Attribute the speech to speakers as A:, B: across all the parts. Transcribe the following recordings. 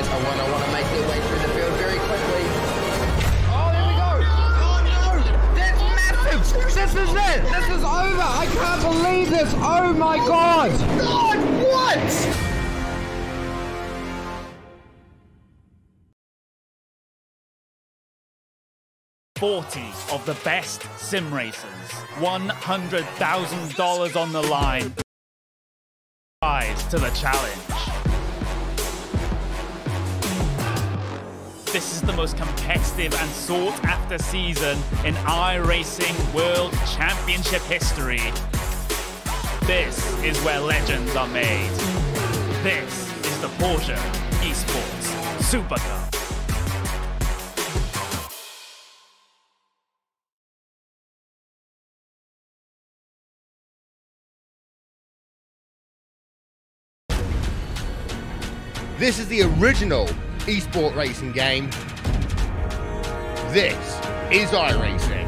A: guys are want to want to make their way through the field very quickly.
B: Oh, there we go!
A: Oh no! That's massive! This is it! This is over! I can't believe this! Oh my oh god!
B: God, what?
C: 40 of the best sim racers. $100,000 on the line. Rise to the challenge. This is the most competitive and sought after season in iRacing World Championship history. This is where legends are made. This is the Porsche Esports Super Cup.
D: This is the original esport racing game. This is iRacing.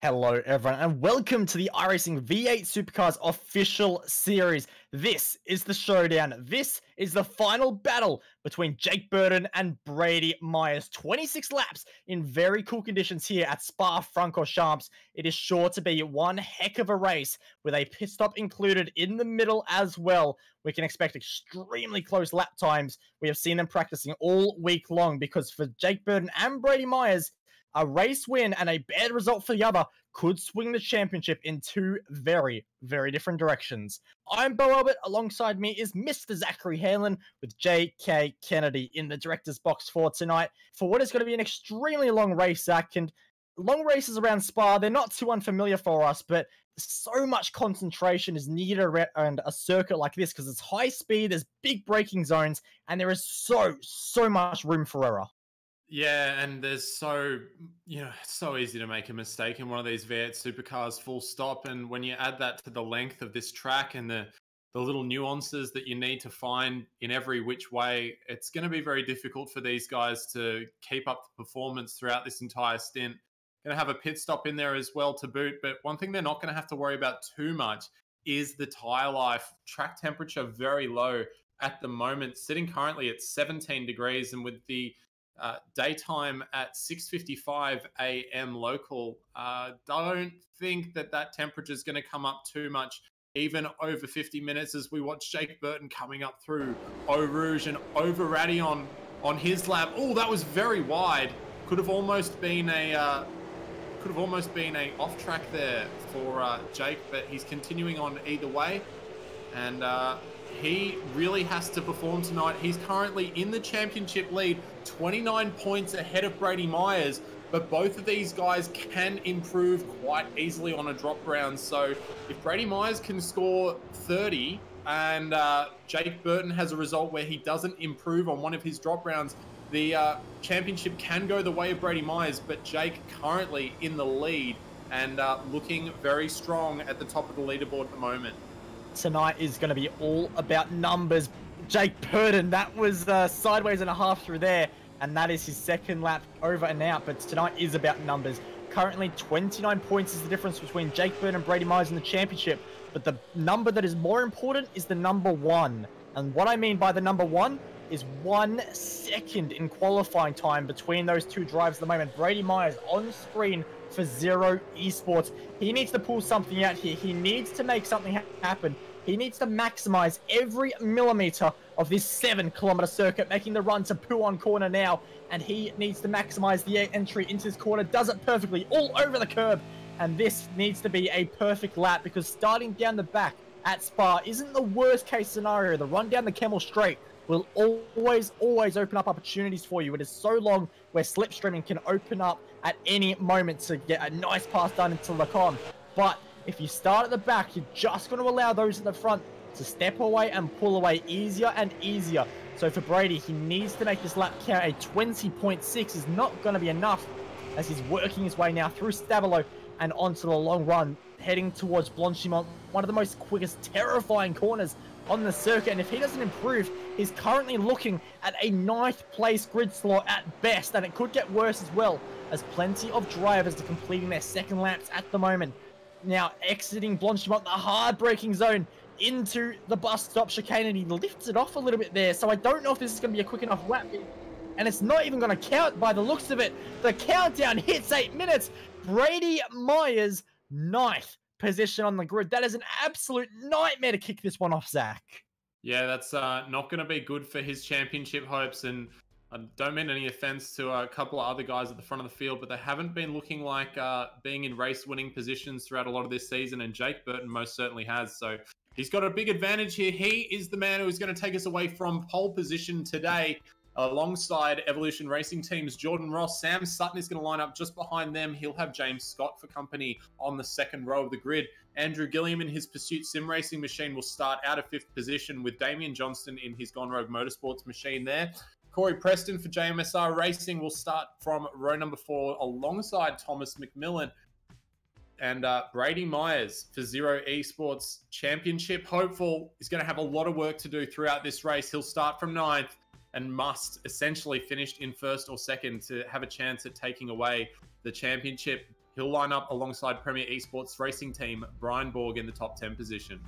E: Hello, everyone, and welcome to the iRacing V8 Supercars official series. This is the showdown. This is the final battle between Jake Burton and Brady Myers. 26 laps in very cool conditions here at Spa Francorchamps. It is sure to be one heck of a race with a pit stop included in the middle as well. We can expect extremely close lap times. We have seen them practicing all week long because for Jake Burton and Brady Myers, a race win and a bad result for the other could swing the championship in two very, very different directions. I'm Bo Albert. Alongside me is Mr. Zachary Hanlon with J.K. Kennedy in the director's box for tonight for what is going to be an extremely long race, Zach. And long races around Spa, they're not too unfamiliar for us, but so much concentration is needed around a circuit like this because it's high speed, there's big braking zones, and there is so, so much room for error.
F: Yeah, and there's so you know it's so easy to make a mistake in one of these V8 supercars, full stop. And when you add that to the length of this track and the the little nuances that you need to find in every which way, it's going to be very difficult for these guys to keep up the performance throughout this entire stint. Going to have a pit stop in there as well to boot, but one thing they're not going to have to worry about too much is the tire life. Track temperature very low at the moment, sitting currently at 17 degrees, and with the uh, daytime at 6:55 a.m. local. Uh, don't think that that temperature is going to come up too much, even over 50 minutes, as we watch Jake Burton coming up through Eau Rouge and over Raidillon on his lap. Oh, that was very wide. Could have almost been a uh, could have almost been a off track there for uh, Jake, but he's continuing on either way, and uh, he really has to perform tonight. He's currently in the championship lead, 29 points ahead of Brady Myers, but both of these guys can improve quite easily on a drop round. So if Brady Myers can score 30 and uh, Jake Burton has a result where he doesn't improve on one of his drop rounds, the uh, championship can go the way of Brady Myers, but Jake currently in the lead and uh, looking very strong at the top of the leaderboard at the moment
E: tonight is going to be all about numbers. Jake Burton, that was uh, sideways and a half through there, and that is his second lap over and out. But tonight is about numbers. Currently, 29 points is the difference between Jake Burton and Brady Myers in the championship. But the number that is more important is the number one. And what I mean by the number one is one second in qualifying time between those two drives at the moment. Brady Myers on screen for Zero Esports. He needs to pull something out here. He needs to make something ha happen. He needs to maximize every millimeter of this seven kilometer circuit, making the run to Pouhon corner now. And he needs to maximize the entry into this corner, does it perfectly, all over the curb. And this needs to be a perfect lap because starting down the back at Spa isn't the worst case scenario. The run down the Kemmel Straight will always, always open up opportunities for you. It is so long where slipstreaming can open up at any moment to get a nice pass done into Lacon. But if you start at the back, you're just going to allow those at the front to step away and pull away easier and easier. So for Brady, he needs to make this lap count. A 20.6 is not going to be enough as he's working his way now through Stavelot and onto the long run, heading towards Blanchimont, one of the most quickest, terrifying corners on the circuit. And if he doesn't improve, he's currently looking at a ninth place grid slot at best, and it could get worse as well, as plenty of drivers are completing their second laps at the moment. Now exiting Blanchimont, the hard braking zone, into the bus stop chicane, and he lifts it off a little bit there. So I don't know if this is going to be a quick enough lap. And it's not even going to count by the looks of it. The countdown hits eight minutes. Brady Myers, ninth position on the grid. That is an absolute nightmare to kick this one off, Zach.
F: Yeah, that's uh, not going to be good for his championship hopes. And I don't mean any offense to a couple of other guys at the front of the field, but they haven't been looking like uh, being in race winning positions throughout a lot of this season. And Jake Burton most certainly has. So he's got a big advantage here. He is the man who is going to take us away from pole position today alongside Evolution Racing Team's Jordan Ross. Sam Sutton is going to line up just behind them. He'll have James Scott for company on the second row of the grid. Andrew Gilliam in his Pursuit Sim Racing machine will start out of fifth position with Damien Johnston in his Gone Rogue Motorsports machine there. Corey Preston for JMSR Racing will start from row number four alongside Thomas McMillan. And uh, Brady Myers for Zero Esports Championship hopeful is going to have a lot of work to do throughout this race. He'll start from ninth and must essentially finish in first or second to have a chance at taking away the championship. He'll line up alongside Premier Esports racing team Brian Borg in the top 10 position.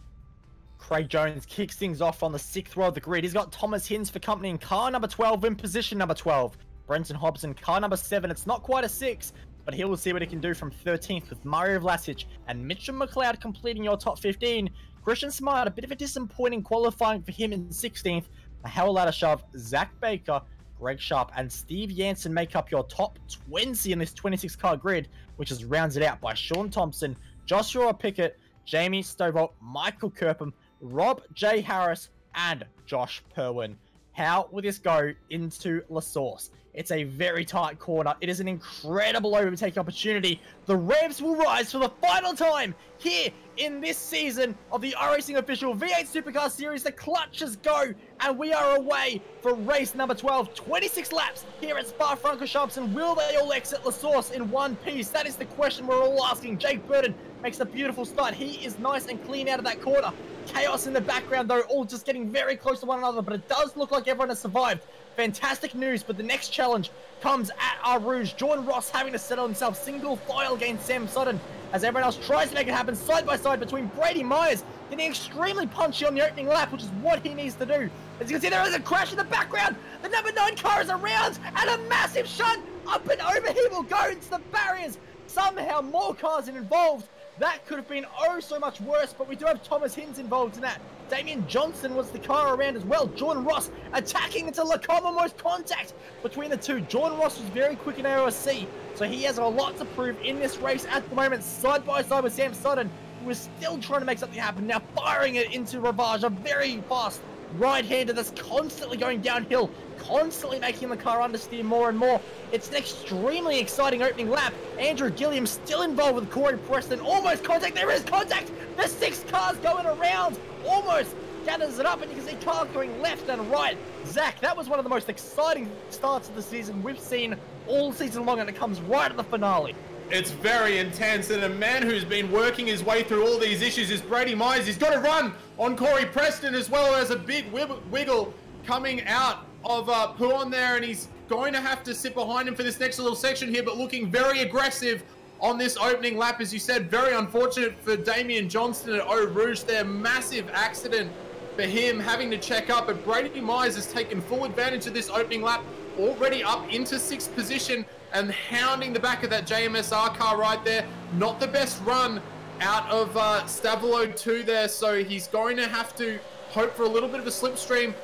E: Craig Jones kicks things off on the sixth row of the grid. He's got Thomas Hins for company in car number 12 in position number 12. Brenton Hobson, car number 7. It's not quite a 6, but he will see what he can do from 13th with Mario Vlasic and Mitchell McLeod completing your top 15. Christian Smart, a bit of a disappointing qualifying for him in 16th, a hell lot of shove. Zach Baker, Greg Sharp, and Steve Jansen make up your top 20 in this 26 car grid, which is rounded out by Sean Thompson, Joshua Pickett, Jamie Stovall, Michael Kirpham, Rob J. Harris, and Josh Perwin. How will this go into La Source? It's a very tight corner. It is an incredible overtaking opportunity. The Revs will rise for the final time here in this season of the iRacing official V8 Supercar Series. The clutches go, and we are away for race number 12. 26 laps here at Spa-Francorchamps, and will they all exit La Source in one piece? That is the question we're all asking. Jake Burton makes a beautiful start. He is nice and clean out of that corner. Chaos in the background, though, all just getting very close to one another, but it does look like everyone has survived. Fantastic news, but the next challenge comes at Eau Rouge. Jordan Ross having to settle himself single file against Sam Sutton as everyone else tries to make it happen side by side between Brady Myers getting extremely punchy on the opening lap, which is what he needs to do. As you can see, there is a crash in the background. The number nine car is around and a massive shunt up and over. He will go into the barriers. Somehow more cars are involved. That could have been oh so much worse, but we do have Thomas Hins involved in that. Damien Johnston was the car around as well. Jordan Ross attacking into Lacombe, almost contact between the two. Jordan Ross was very quick in AOSC, so he has a lot to prove in this race at the moment, side by side with Sam Sutton, who is still trying to make something happen. Now firing it into Rivage, a very fast right-hander that's constantly going downhill, constantly making the car understeer more and more. It's an extremely exciting opening lap. Andrew Gilliam still involved with Corey Preston. Almost contact. There is contact. The six cars going around almost gathers it up, and you can see cars going left and right. Zach, that was one of the most exciting starts of the season we've seen all season long, and it comes right at the finale.
F: It's very intense, and a man who's been working his way through all these issues is Brady Myers. He's got a run on Corey Preston as well as a big wiggle coming out of uh, Pouhon there, and he's going to have to sit behind him for this next little section here, but looking very aggressive on this opening lap. As you said, very unfortunate for Damien Johnston at Eau Rouge there. Massive accident for him having to check up. But Brady Myers has taken full advantage of this opening lap, already up into sixth position and hounding the back of that JMSR car right there. Not the best run out of uh, Stavelot 2 there, so he's going to have to hope for a little bit of a slipstream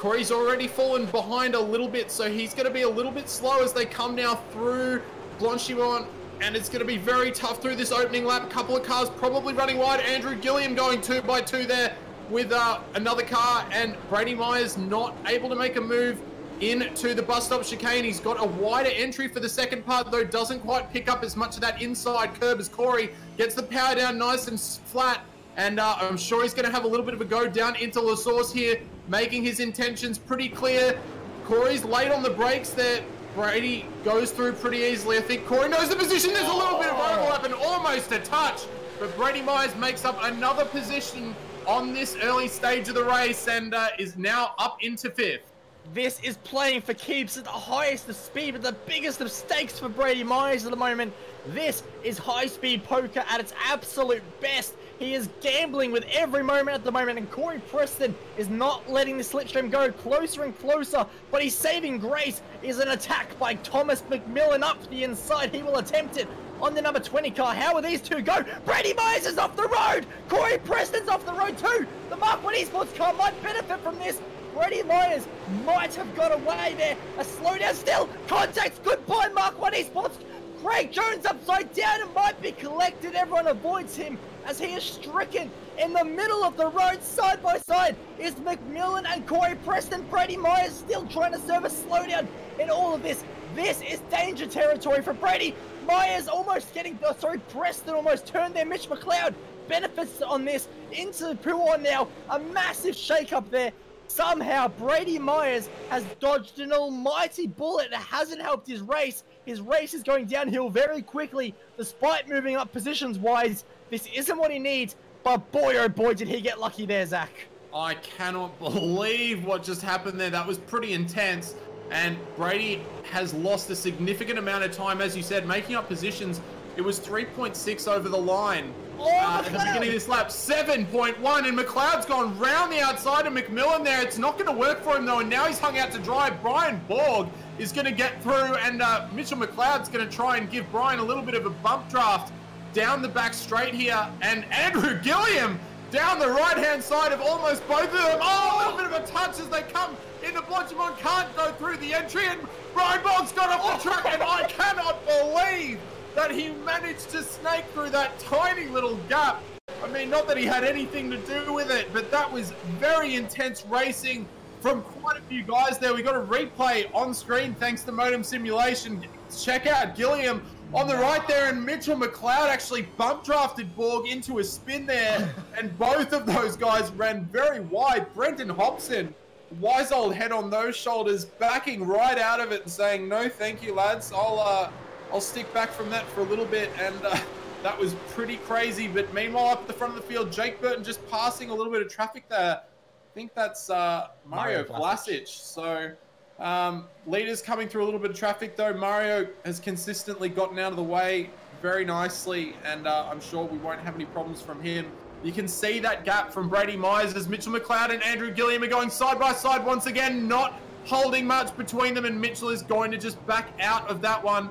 F: Corey's already fallen behind a little bit, so he's going to be a little bit slow as they come now through Blanchimont. And it's going to be very tough through this opening lap. A couple of cars probably running wide. Andrew Gilliam going two by two there with uh, another car. And Brady Myers not able to make a move into the bus stop chicane. He's got a wider entry for the second part, though doesn't quite pick up as much of that inside curb as Corey. Gets the power down nice and flat. And uh, I'm sure he's going to have a little bit of a go down into La Source here, making his intentions pretty clear. Corey's late on the brakes there. Brady goes through pretty easily. I think Corey knows the position. There's a little bit of overlap and almost a touch. But Brady Myers makes up another position on this early stage of the race and uh, is now up into fifth.
E: This is playing for keeps at the highest of speed with the biggest of stakes for Brady Myers at the moment. This is high-speed poker at its absolute best. He is gambling with every moment at the moment, and Corey Preston is not letting the slipstream go closer and closer, but he's saving grace is an attack by Thomas McMillan up the inside. He will attempt it on the number 20 car. How will these two go? Brady Myers is off the road. Corey Preston's off the road too. The Mark 1 Esports car might benefit from this. Brady Myers might have got away there. A slowdown still. Contacts. Goodbye, Mark 1 Esports. Craig Jones upside down and might be collected. Everyone avoids him as he is stricken in the middle of the road side by side is McMillan and Corey Preston. Brady Myers still trying to serve a slowdown in all of this. This is danger territory for Brady. Myers almost getting, oh, sorry, Preston almost turned there. Mitch McLeod benefits on this into the Pouhon now. A massive shake up there. Somehow Brady Myers has dodged an almighty bullet. that hasn't helped his race. His race is going downhill very quickly, despite moving up positions wise. This isn't what he needs, but boy oh boy did he get lucky there, Zach.
F: I cannot believe what just happened there. That was pretty intense. And Brady has lost a significant amount of time, as you said, making up positions. It was 3.6 over the line uh, at the beginning of this lap. 7.1, and McLeod's gone round the outside of McMillan there. It's not going to work for him, though, and now he's hung out to dry. Brian Borg is going to get through, and uh, Mitchell McLeod's going to try and give Brian a little bit of a bump draft down the back straight here. And Andrew Gilliam down the right-hand side of almost both of them. Oh, a little bit of a touch as they come into Blanchimont. Can't go through the entry, and Brian Borg's got off the track, and I cannot believe that he managed to snake through that tiny little gap. I mean, not that he had anything to do with it, but that was very intense racing from quite a few guys there. We got a replay on screen thanks to Modem Simulation. Check out Gilliam on the right there, and Mitchell McLeod actually bump drafted Borg into a spin there, and both of those guys ran very wide. Brenton Hobson, wise old head on those shoulders, backing right out of it and saying, "No, thank you, lads. I'll uh, I'll stick back from that for a little bit." And uh, that was pretty crazy. But meanwhile, up at the front of the field, Jake Burton just passing a little bit of traffic there. I think that's uh, Mario,
E: Mario
F: Vlasic. So um, leaders coming through a little bit of traffic though. Mario has consistently gotten out of the way very nicely, and uh, I'm sure we won't have any problems from him. You can see that gap from Brady Myers as Mitchell McLeod and Andrew Gilliam are going side by side once again, not holding much between them, and Mitchell is going to just back out of that one.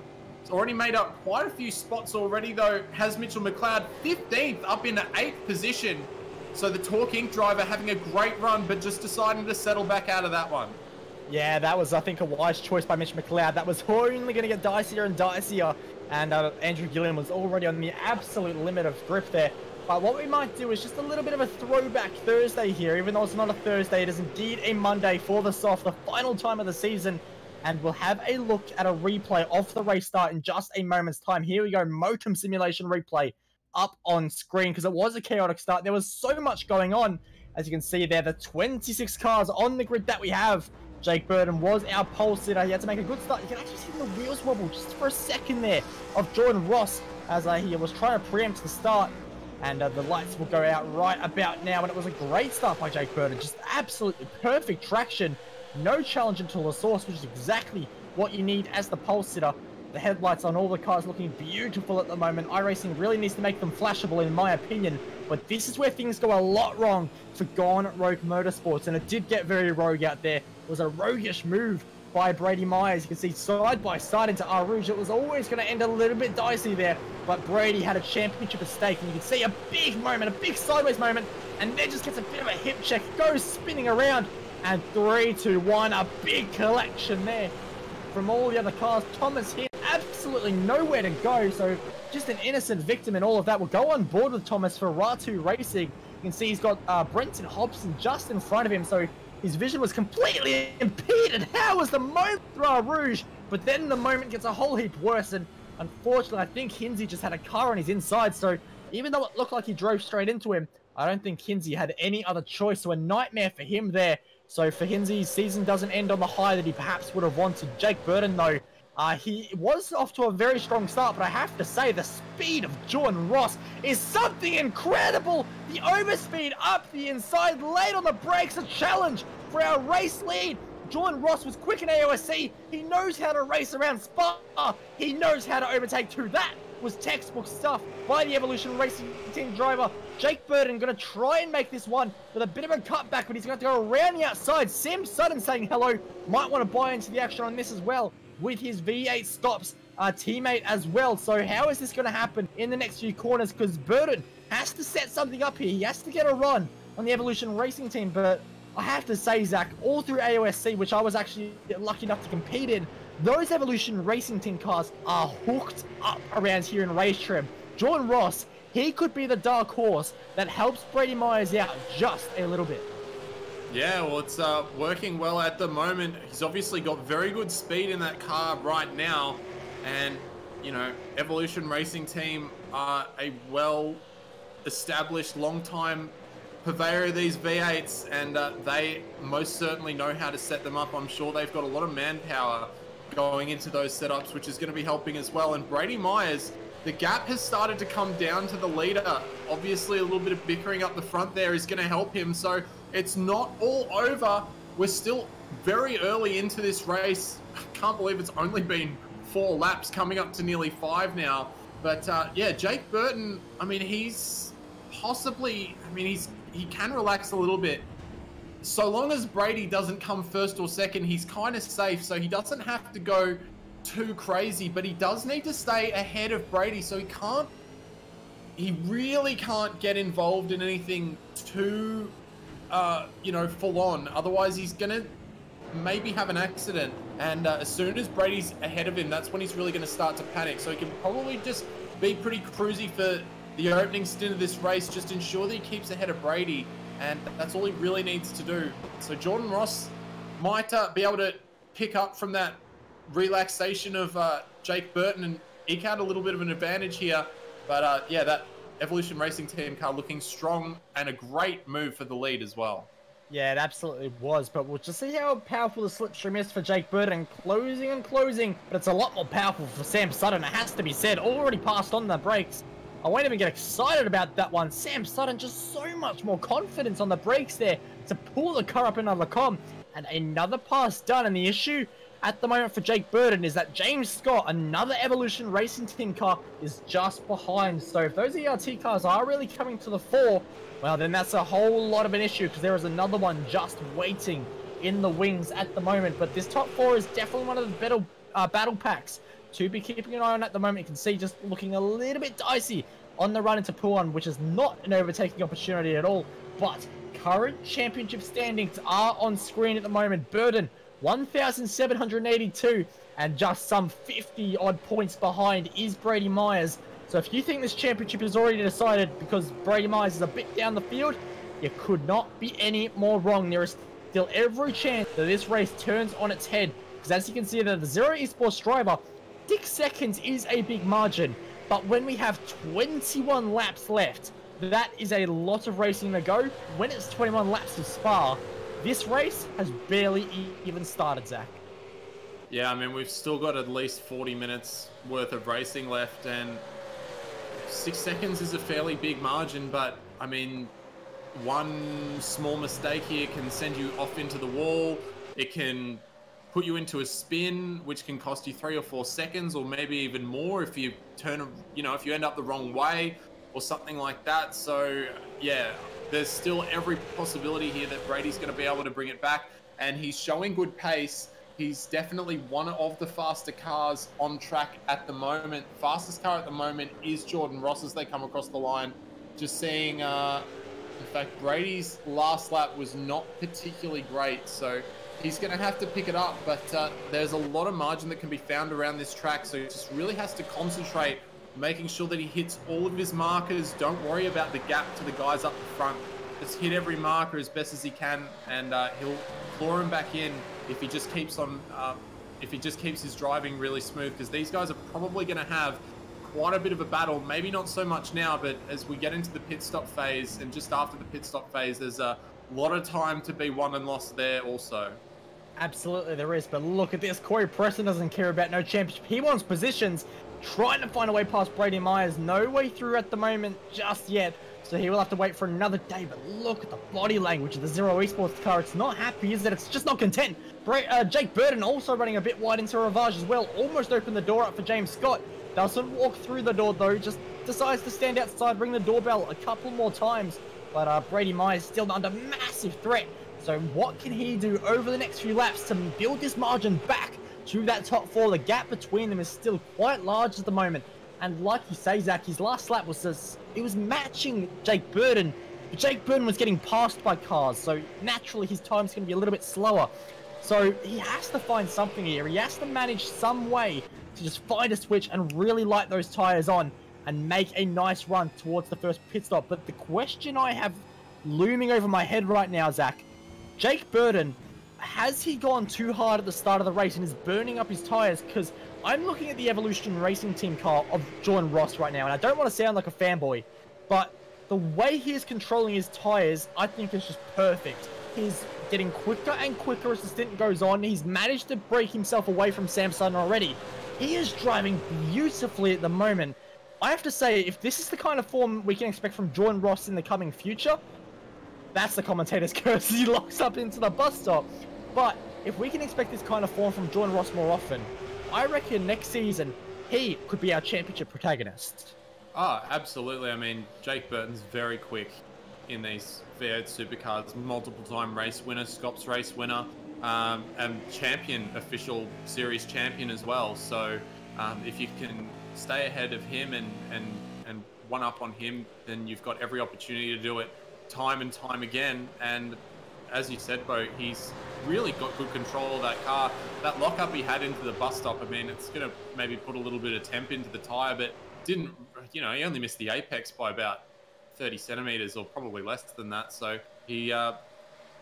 F: It's already made up quite a few spots already though. Has Mitchell McLeod 15th up in the 8th position. So the Torque Inc. driver having a great run, but just deciding to settle back out of that one.
E: Yeah, that was, I think, a wise choice by Mitch McLeod. That was only going to get dicier and dicier. And uh, Andrew Gilliam was already on the absolute limit of grip there. But what we might do is just a little bit of a throwback Thursday here. Even though it's not a Thursday, it is indeed a Monday for the soft, the final time of the season. And we'll have a look at a replay of the race start in just a moment's time. Here we go, Motum Simulation replay up on screen because it was a chaotic start. There was so much going on. As you can see there, the 26 cars on the grid that we have. Jake Burton was our pole sitter. He had to make a good start. You can actually see the wheels wobble just for a second there of Jordan Ross as uh, he was trying to preempt the start. And uh, the lights will go out right about now. And it was a great start by Jake Burton. Just absolutely perfect traction. No challenge until the source, which is exactly what you need as the pole sitter. The headlights on all the cars looking beautiful at the moment. iRacing really needs to make them flashable in my opinion. But this is where things go a lot wrong for Gone Rogue Motorsports. And it did get very rogue out there. It was a roguish move by Brady Myers. You can see side by side into R Rouge. It was always going to end a little bit dicey there. But Brady had a championship at stake. And you can see a big moment, a big sideways moment. And then just gets a bit of a hip check. Goes spinning around And three, two, one, a big collection there from all the other cars. Thomas here, absolutely nowhere to go. So just an innocent victim in all of that. We'll go on board with Thomas for Ratu Racing. You can see he's got uh, Brenton Hobson just in front of him. So his vision was completely impeded. How was the moment through Rouge? But then the moment gets a whole heap worse. And unfortunately, I think Hinsey just had a car on his inside. So even though it looked like he drove straight into him, I don't think Hinsey had any other choice. So a nightmare for him there. So for Hinsey's season doesn't end on the high that he perhaps would have wanted. Jake Burton, though, uh, he was off to a very strong start, but I have to say the speed of Jordan Ross is something incredible. The overspeed up the inside, late on the brakes, a challenge for our race lead. Jordan Ross was quick in AOSC. He knows how to race around Spa. He knows how to overtake to that was textbook stuff by the Evolution Racing Team driver. Jake Burton going to try and make this one with a bit of a cutback, but he's going to go around the outside. Sam Sutton saying hello. Might want to buy into the action on this as well with his V8 stops uh, teammate as well. So how is this going to happen in the next few corners? Because Burton has to set something up here. He has to get a run on the Evolution Racing team. But I have to say, Zach, all through AOSC, which I was actually lucky enough to compete in, those Evolution Racing Team cars are hooked up around here in race trim. Jordan Ross, he could be the dark horse that helps Brady Myers out just a little bit.
F: Yeah, well, it's uh, working well at the moment. He's obviously got very good speed in that car right now. And, you know, Evolution Racing Team are a well established, long time purveyor of these V8s, and uh, they most certainly know how to set them up. I'm sure they've got a lot of manpower going into those setups, which is going to be helping as well. And Brady Myers, the gap has started to come down to the leader. Obviously, a little bit of bickering up the front there is going to help him. So it's not all over. We're still very early into this race. I can't believe it's only been four laps, coming up to nearly five now. But uh, yeah, Jake Burton, I mean, he's possibly, I mean, he's he can relax a little bit so long as Brady doesn't come first or second, he's kind of safe. So he doesn't have to go too crazy, but he does need to stay ahead of Brady. So he can't, he really can't get involved in anything too, uh, you know, full on. Otherwise, he's going to maybe have an accident. And uh, as soon as Brady's ahead of him, that's when he's really going to start to panic. So he can probably just be pretty cruisy for the opening stint of this race. Just ensure that he keeps ahead of Brady and that's all he really needs to do. So Jordan Ross might uh, be able to pick up from that relaxation of uh, Jake Burton and eke out a little bit of an advantage here. But uh, yeah, that Evolution Racing Team car looking strong and a great move for the lead as well.
E: Yeah, it absolutely was, but we'll just see how powerful the slipstream is for Jake Burton. Closing and closing, but it's a lot more powerful for Sam Sutton, it has to be said. Already passed on the brakes. I won't even get excited about that one. Sam Sutton just so much more confidence on the brakes there to pull the car up another com. And another pass done. And the issue at the moment for Jake Burton is that James Scott, another Evolution Racing Team car, is just behind. So if those ERT cars are really coming to the fore, well, then that's a whole lot of an issue because there is another one just waiting in the wings at the moment. But this top four is definitely one of the better uh, battle packs to be keeping an eye on at the moment. You can see just looking a little bit dicey on the run into Pouhon, which is not an overtaking opportunity at all. But current championship standings are on screen at the moment. Burton, 1,782, and just some 50 odd points behind is Brady Myers. So if you think this championship is already decided because Brady Myers is a bit down the field, you could not be any more wrong. There is still every chance that this race turns on its head. Because as you can see, that the Zero Esports driver Six seconds is a big margin, but when we have 21 laps left, that is a lot of racing to go. When it's 21 laps of Spa, this race has barely even started, Zach.
F: Yeah, I mean, we've still got at least 40 minutes worth of racing left, and six seconds is a fairly big margin, but I mean, one small mistake here can send you off into the wall. It can put you into a spin, which can cost you three or four seconds, or maybe even more if you turn, you know, if you end up the wrong way or something like that. So, yeah, there's still every possibility here that Brady's going to be able to bring it back, and he's showing good pace. He's definitely one of the faster cars on track at the moment. Fastest car at the moment is Jordan Ross as they come across the line. Just seeing uh, the fact Brady's last lap was not particularly great, so he's going to have to pick it up. But uh, there's a lot of margin that can be found around this track, so he just really has to concentrate, making sure that he hits all of his markers. Don't worry about the gap to the guys up the front. Just hit every marker as best as he can, and uh, he'll claw him back in if he just keeps on. Uh, if he just keeps his driving really smooth, because these guys are probably going to have quite a bit of a battle. Maybe not so much now, but as we get into the pit stop phase and just after the pit stop phase, there's a lot of time to be won and lost there also.
E: Absolutely, there is. But look at this. Corey Preston doesn't care about no championship. He wants positions, trying to find a way past Brady Myers. No way through at the moment just yet. So he will have to wait for another day. But look at the body language of the Zero Esports car. It's not happy, is it? It's just not content. Bra uh, Jake Burton also running a bit wide into Rivage as well. Almost opened the door up for James Scott. Doesn't walk through the door though. Just decides to stand outside, ring the doorbell a couple more times. But uh, Brady Myers still under massive threat. So what can he do over the next few laps to build this margin back to that top four? The gap between them is still quite large at the moment. And like you say, Zach, his last lap was just, it was matching Jake Burton. But Jake Burton was getting passed by cars, so naturally his time's going to be a little bit slower. So he has to find something here. He has to manage some way to just find a switch and really light those tires on and make a nice run towards the first pit stop. But the question I have looming over my head right now, Zach, Jake Burton, has he gone too hard at the start of the race and is burning up his tires? Because I'm looking at the Evolution Racing Team car of Jordan Ross right now, and I don't want to sound like a fanboy, but the way he is controlling his tires, I think is just perfect. He's getting quicker and quicker as the stint goes on. He's managed to break himself away from Sam Sutton already. He is driving beautifully at the moment. I have to say, if this is the kind of form we can expect from Jordan Ross in the coming future, that's the commentator's curse. He locks up into the bus stop. But if we can expect this kind of form from Jordan Ross more often, I reckon next season he could be our championship protagonist.
F: Ah, absolutely. I mean, Jake Burton's very quick in these V8 supercars, multiple time race winner, Scops race winner, um, and champion, official series champion as well. So um, if you can stay ahead of him and, and, and one up on him, then you've got every opportunity to do it time and time again. And as you said, Bo, he's really got good control of that car. That lockup he had into the bus stop, I mean, it's going to maybe put a little bit of temp into the tyre, but didn't, you know, he only missed the apex by about 30 centimeters or probably less than that. So he uh,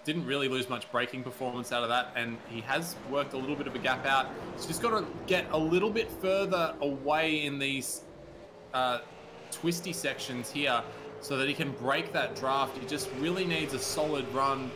F: didn't really lose much braking performance out of that. And he has worked a little bit of a gap out. He's just got to get a little bit further away in these uh, twisty sections here so that he can break that draft. He just really needs a solid run,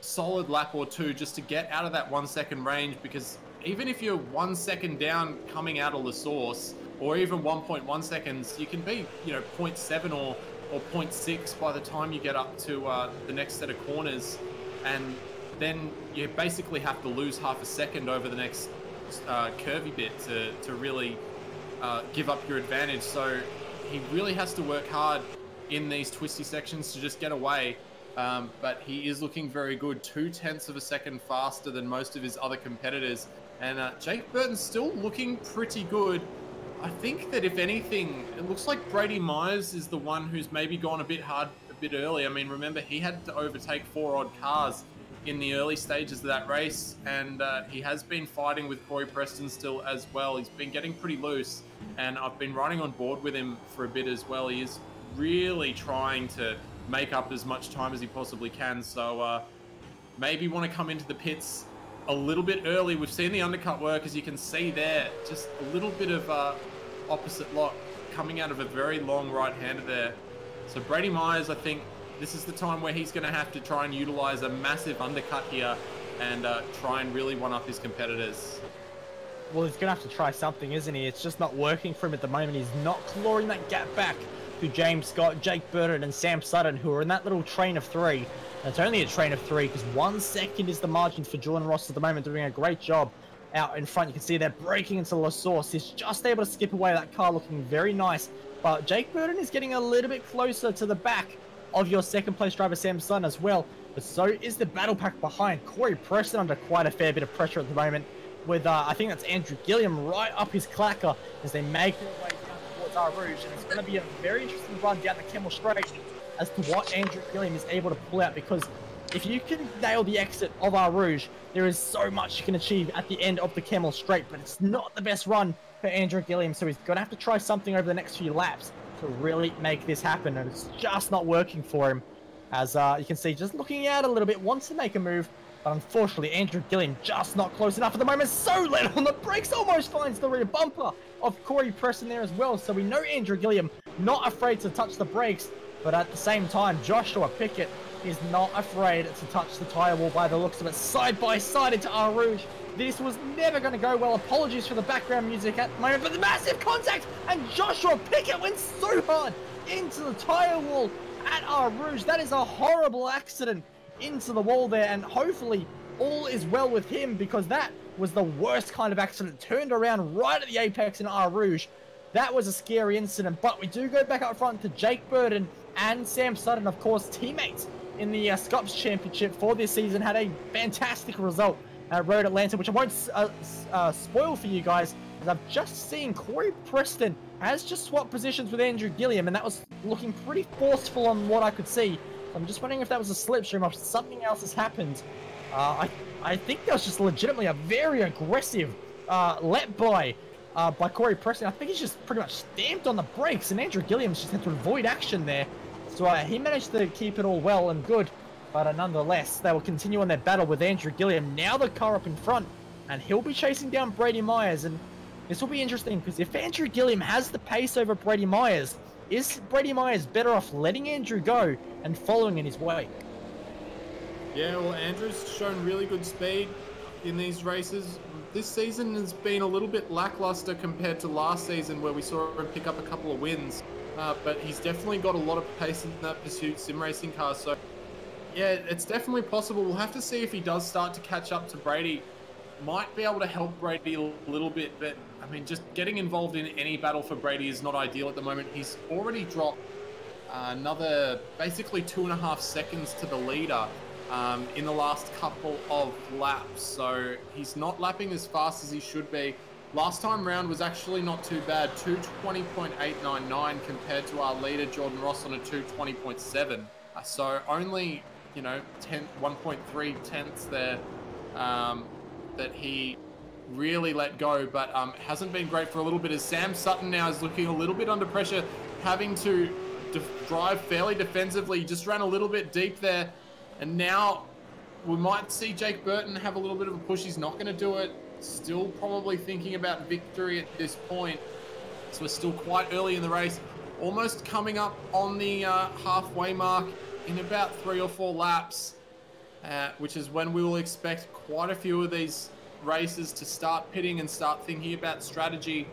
F: solid lap or two just to get out of that one second range because even if you're one second down coming out of the source or even 1.1 seconds, you can be, you know, 0.7 or, or 0.6 by the time you get up to uh, the next set of corners. And then you basically have to lose half a second over the next uh, curvy bit to, to really uh, give up your advantage. So he really has to work hard in these twisty sections to just get away. Um, but he is looking very good, two tenths of a second faster than most of his other competitors. And uh, Jake Burton's still looking pretty good. I think that if anything, it looks like Brady Myers is the one who's maybe gone a bit hard a bit early. I mean, remember, he had to overtake four odd cars in the early stages of that race, and uh, he has been fighting with Corey Preston still as well. He's been getting pretty loose, and I've been riding on board with him for a bit as well. He is really trying to make up as much time as he possibly can. So uh, maybe want to come into the pits a little bit early. We've seen the undercut work, as you can see there. Just a little bit of uh, opposite lock coming out of a very long right-hander there. So Brady Myers, I think this is the time where he's going to have to try and utilize a massive undercut here and uh, try and really one-up his competitors.
E: Well, he's going to have to try something, isn't he? It's just not working for him at the moment. He's not clawing that gap back to James Scott, Jake Burton, and Sam Sutton, who are in that little train of three. And it's only a train of three because one second is the margin for Jordan Ross at the moment, doing a great job out in front. You can see they're breaking into La Source. He's just able to skip away that car looking very nice. But Jake Burton is getting a little bit closer to the back of your second place driver, Sam Sutton, as well. But so is the battle pack behind. Corey Preston under quite a fair bit of pressure at the moment. With, uh, I think that's Andrew Gilliam right up his clacker as they make their way down Rouge. And it's going to be a very interesting run down the Kemmel Straight as to what Andrew Gilliam is able to pull out because if you can nail the exit of our Rouge, there is so much you can achieve at the end of the Kemmel Straight, but it's not the best run for Andrew Gilliam, so he's going to have to try something over the next few laps to really make this happen, and it's just not working for him. As uh, you can see, just looking out a little bit, wants to make a move, but unfortunately, Andrew Gilliam just not close enough at the moment. So late on the brakes, almost finds the rear bumper of Corey Preston there as well. So we know Andrew Gilliam not afraid to touch the brakes, but at the same time, Joshua Pickett is not afraid to touch the tyre wall by the looks of it. Side by side into Eau Rouge. This was never going to go well. Apologies for the background music at the moment, but the massive contact and Joshua Pickett went so hard into the tyre wall at Eau Rouge. That is a horrible accident into the wall there, and hopefully all is well with him because that was the worst kind of accident. Turned around right at the apex in Eau Rouge. That was a scary incident, but we do go back up front to Jake Burton and Sam Sutton, of course, teammates in the uh, Scops Championship for this season. Had a fantastic result at Road Atlanta, which I won't uh, uh, spoil for you guys, as I've just seen Corey Preston has just swapped positions with Andrew Gilliam, and that was looking pretty forceful on what I could see. I'm just wondering if that was a slipstream or if something else has happened. Uh, I, I think that was just legitimately a very aggressive uh, let by uh, by Corey Preston. I think he's just pretty much stamped on the brakes, and Andrew Gilliam's just had to avoid action there. So uh, he managed to keep it all well and good, but uh, nonetheless, they will continue on their battle with Andrew Gilliam. Now the car up in front, and he'll be chasing down Brady Myers, and this will be interesting because if Andrew Gilliam has the pace over Brady Myers, is Brady Myers better off letting Andrew go and following in his way?
F: Yeah, well, Andrew's shown really good speed in these races. This season has been a little bit lackluster compared to last season where we saw him pick up a couple of wins. Uh, but he's definitely got a lot of pace in that pursuit sim racing car. So, yeah, it's definitely possible. We'll have to see if he does start to catch up to Brady. Might be able to help Brady a little bit, but I mean, just getting involved in any battle for Brady is not ideal at the moment. He's already dropped another basically two and a half seconds to the leader um, in the last couple of laps. So he's not lapping as fast as he should be. Last time round was actually not too bad, 220.899 compared to our leader Jordan Ross on a 220.7. Uh, so only, you know, 10, 1.3 tenths there um, that he really let go, but um, hasn't been great for a little bit as Sam Sutton now is looking a little bit under pressure, having to drive fairly defensively. Just ran a little bit deep there. And now we might see Jake Burton have a little bit of a push. He's not going to do it. Still probably thinking about victory at this point. So we're still quite early in the race. Almost coming up on the uh, halfway mark in about three or four laps, uh, which is when we will expect quite a few of these races to start pitting and start thinking about strategy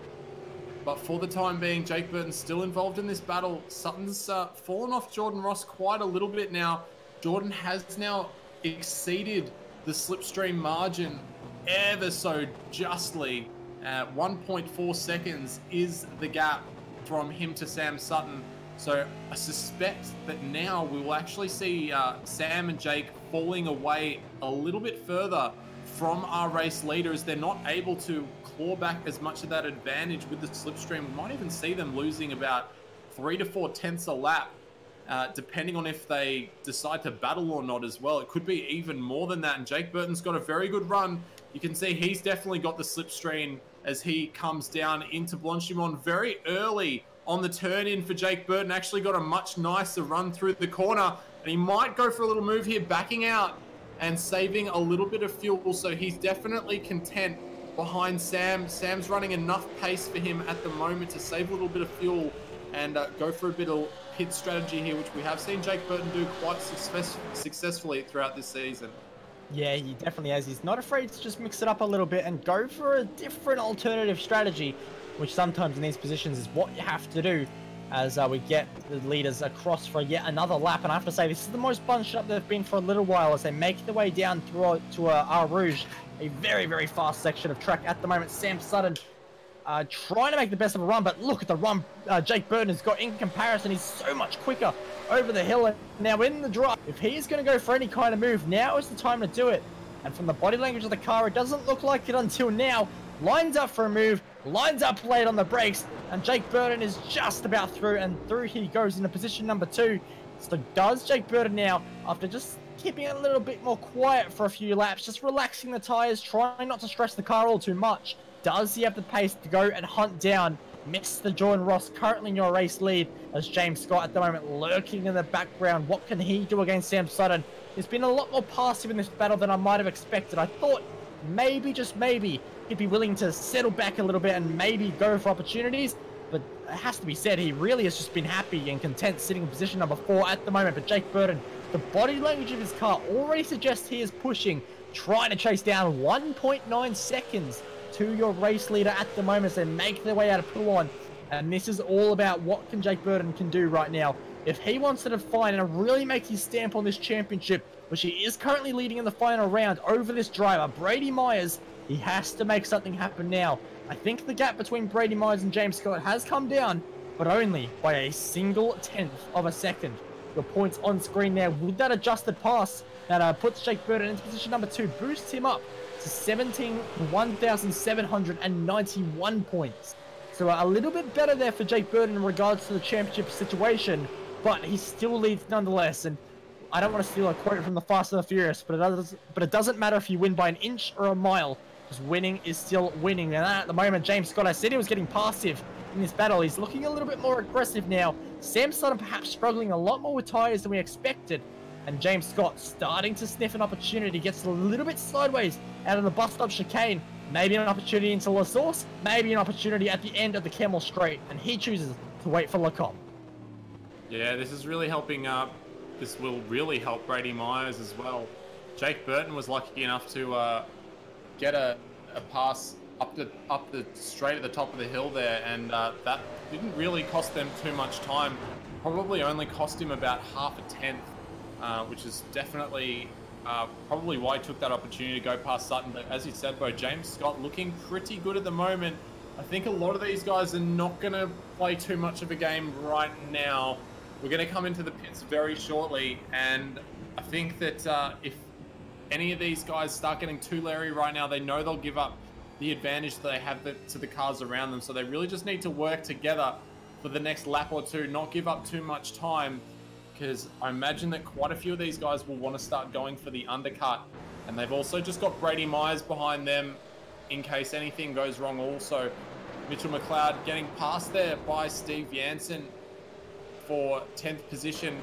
F: but for the time being, Jake Burton's still involved in this battle. Sutton's uh, fallen off Jordan Ross quite a little bit now. Jordan has now exceeded the slipstream margin ever so justly. Uh, 1.4 seconds is the gap from him to Sam Sutton. So I suspect that now we will actually see uh, Sam and Jake falling away a little bit further from our race leader as they're not able to claw back as much of that advantage with the slipstream. We might even see them losing about three to four tenths a lap, uh, depending on if they decide to battle or not as well. It could be even more than that. And Jake Burton's got a very good run. You can see he's definitely got the slipstream as he comes down into Blanchimont very early on the turn in for Jake Burton. Actually got a much nicer run through the corner. And he might go for a little move here, backing out and saving a little bit of fuel. So he's definitely content behind Sam. Sam's running enough pace for him at the moment to save a little bit of fuel and uh, go for a bit of pit strategy here, which we have seen Jake Burton do quite success successfully throughout this season.
E: Yeah, he definitely has. He's not afraid to just mix it up a little bit and go for a different alternative strategy, which sometimes in these positions is what you have to do as uh, we get the leaders across for yet another lap. And I have to say, this is the most bunched up they've been for a little while as they make their way down through to uh, Eau Rouge a very, very fast section of track at the moment. Sam Sutton uh, trying to make the best of a run, but look at the run uh, Jake Burton has got in comparison. He's so much quicker over the hill. And now in the drive, if he's going to go for any kind of move, now is the time to do it. And from the body language of the car, it doesn't look like it until now. Lines up for a move, lines up late on the brakes, and Jake Burton is just about through, and through he goes into position number two. So does Jake Burton now, after just keeping it a little bit more quiet for a few laps, just relaxing the tyres, trying not to stress the car all too much, does he have the pace to go and hunt down Mr. Jordan Ross, currently in your race lead, as James Scott at the moment lurking in the background. What can he do against Sam Sutton? He's been a lot more passive in this battle than I might have expected. I thought maybe, just maybe, he'd be willing to settle back a little bit and maybe go for opportunities. But it has to be said, he really has just been happy and content sitting in position number four at the moment. But Jake Burton, the body language of his car already suggests he is pushing, trying to chase down 1.9 seconds to your race leader at the moment as they make their way out of Pouhon. And this is all about what can Jake Burton can do right now. If he wants to define and really make his stamp on this championship, which he is currently leading in the final round over this driver, Brady Myers, he has to make something happen now. I think the gap between Brady Myers and James Scott has come down, but only by a single tenth of a second. Your points on screen there with that adjusted pass that uh, puts Jake Burton into position number two, boosts him up to 17, 1,791 points. So a little bit better there for Jake Burton in regards to the championship situation, but he still leads nonetheless. And I don't want to steal a quote from the Fast and the Furious, but it does. But it doesn't matter if you win by an inch or a mile, because winning is still winning. And at the moment, James Scott, I said he was getting passive in this battle. He's looking a little bit more aggressive now. Sam Sutton perhaps struggling a lot more with tires than we expected. And James Scott starting to sniff an opportunity, gets a little bit sideways out of the bus stop chicane. Maybe an opportunity into La Source, maybe an opportunity at the end of the Kemmel Straight. And he chooses to wait for Les Combes.
F: Yeah, this is really helping up. This will really help Brady Myers as well. Jake Burton was lucky enough to uh, get a, a pass up the up the straight at the top of the hill there, and uh, that didn't really cost them too much time. Probably only cost him about half a tenth uh, which is definitely uh, probably why he took that opportunity to go past Sutton. But as you said, Bo, James Scott looking pretty good at the moment. I think a lot of these guys are not going to play too much of a game right now. We're going to come into the pits very shortly, and I think that uh, if any of these guys start getting too leery right now, they know they'll give up the advantage that they have to the cars around them. So they really just need to work together for the next lap or two, not give up too much time because I imagine that quite a few of these guys will want to start going for the undercut. And they've also just got Brady Myers behind them in case anything goes wrong also. Mitchell McLeod getting past there by Steve Jansen for 10th position.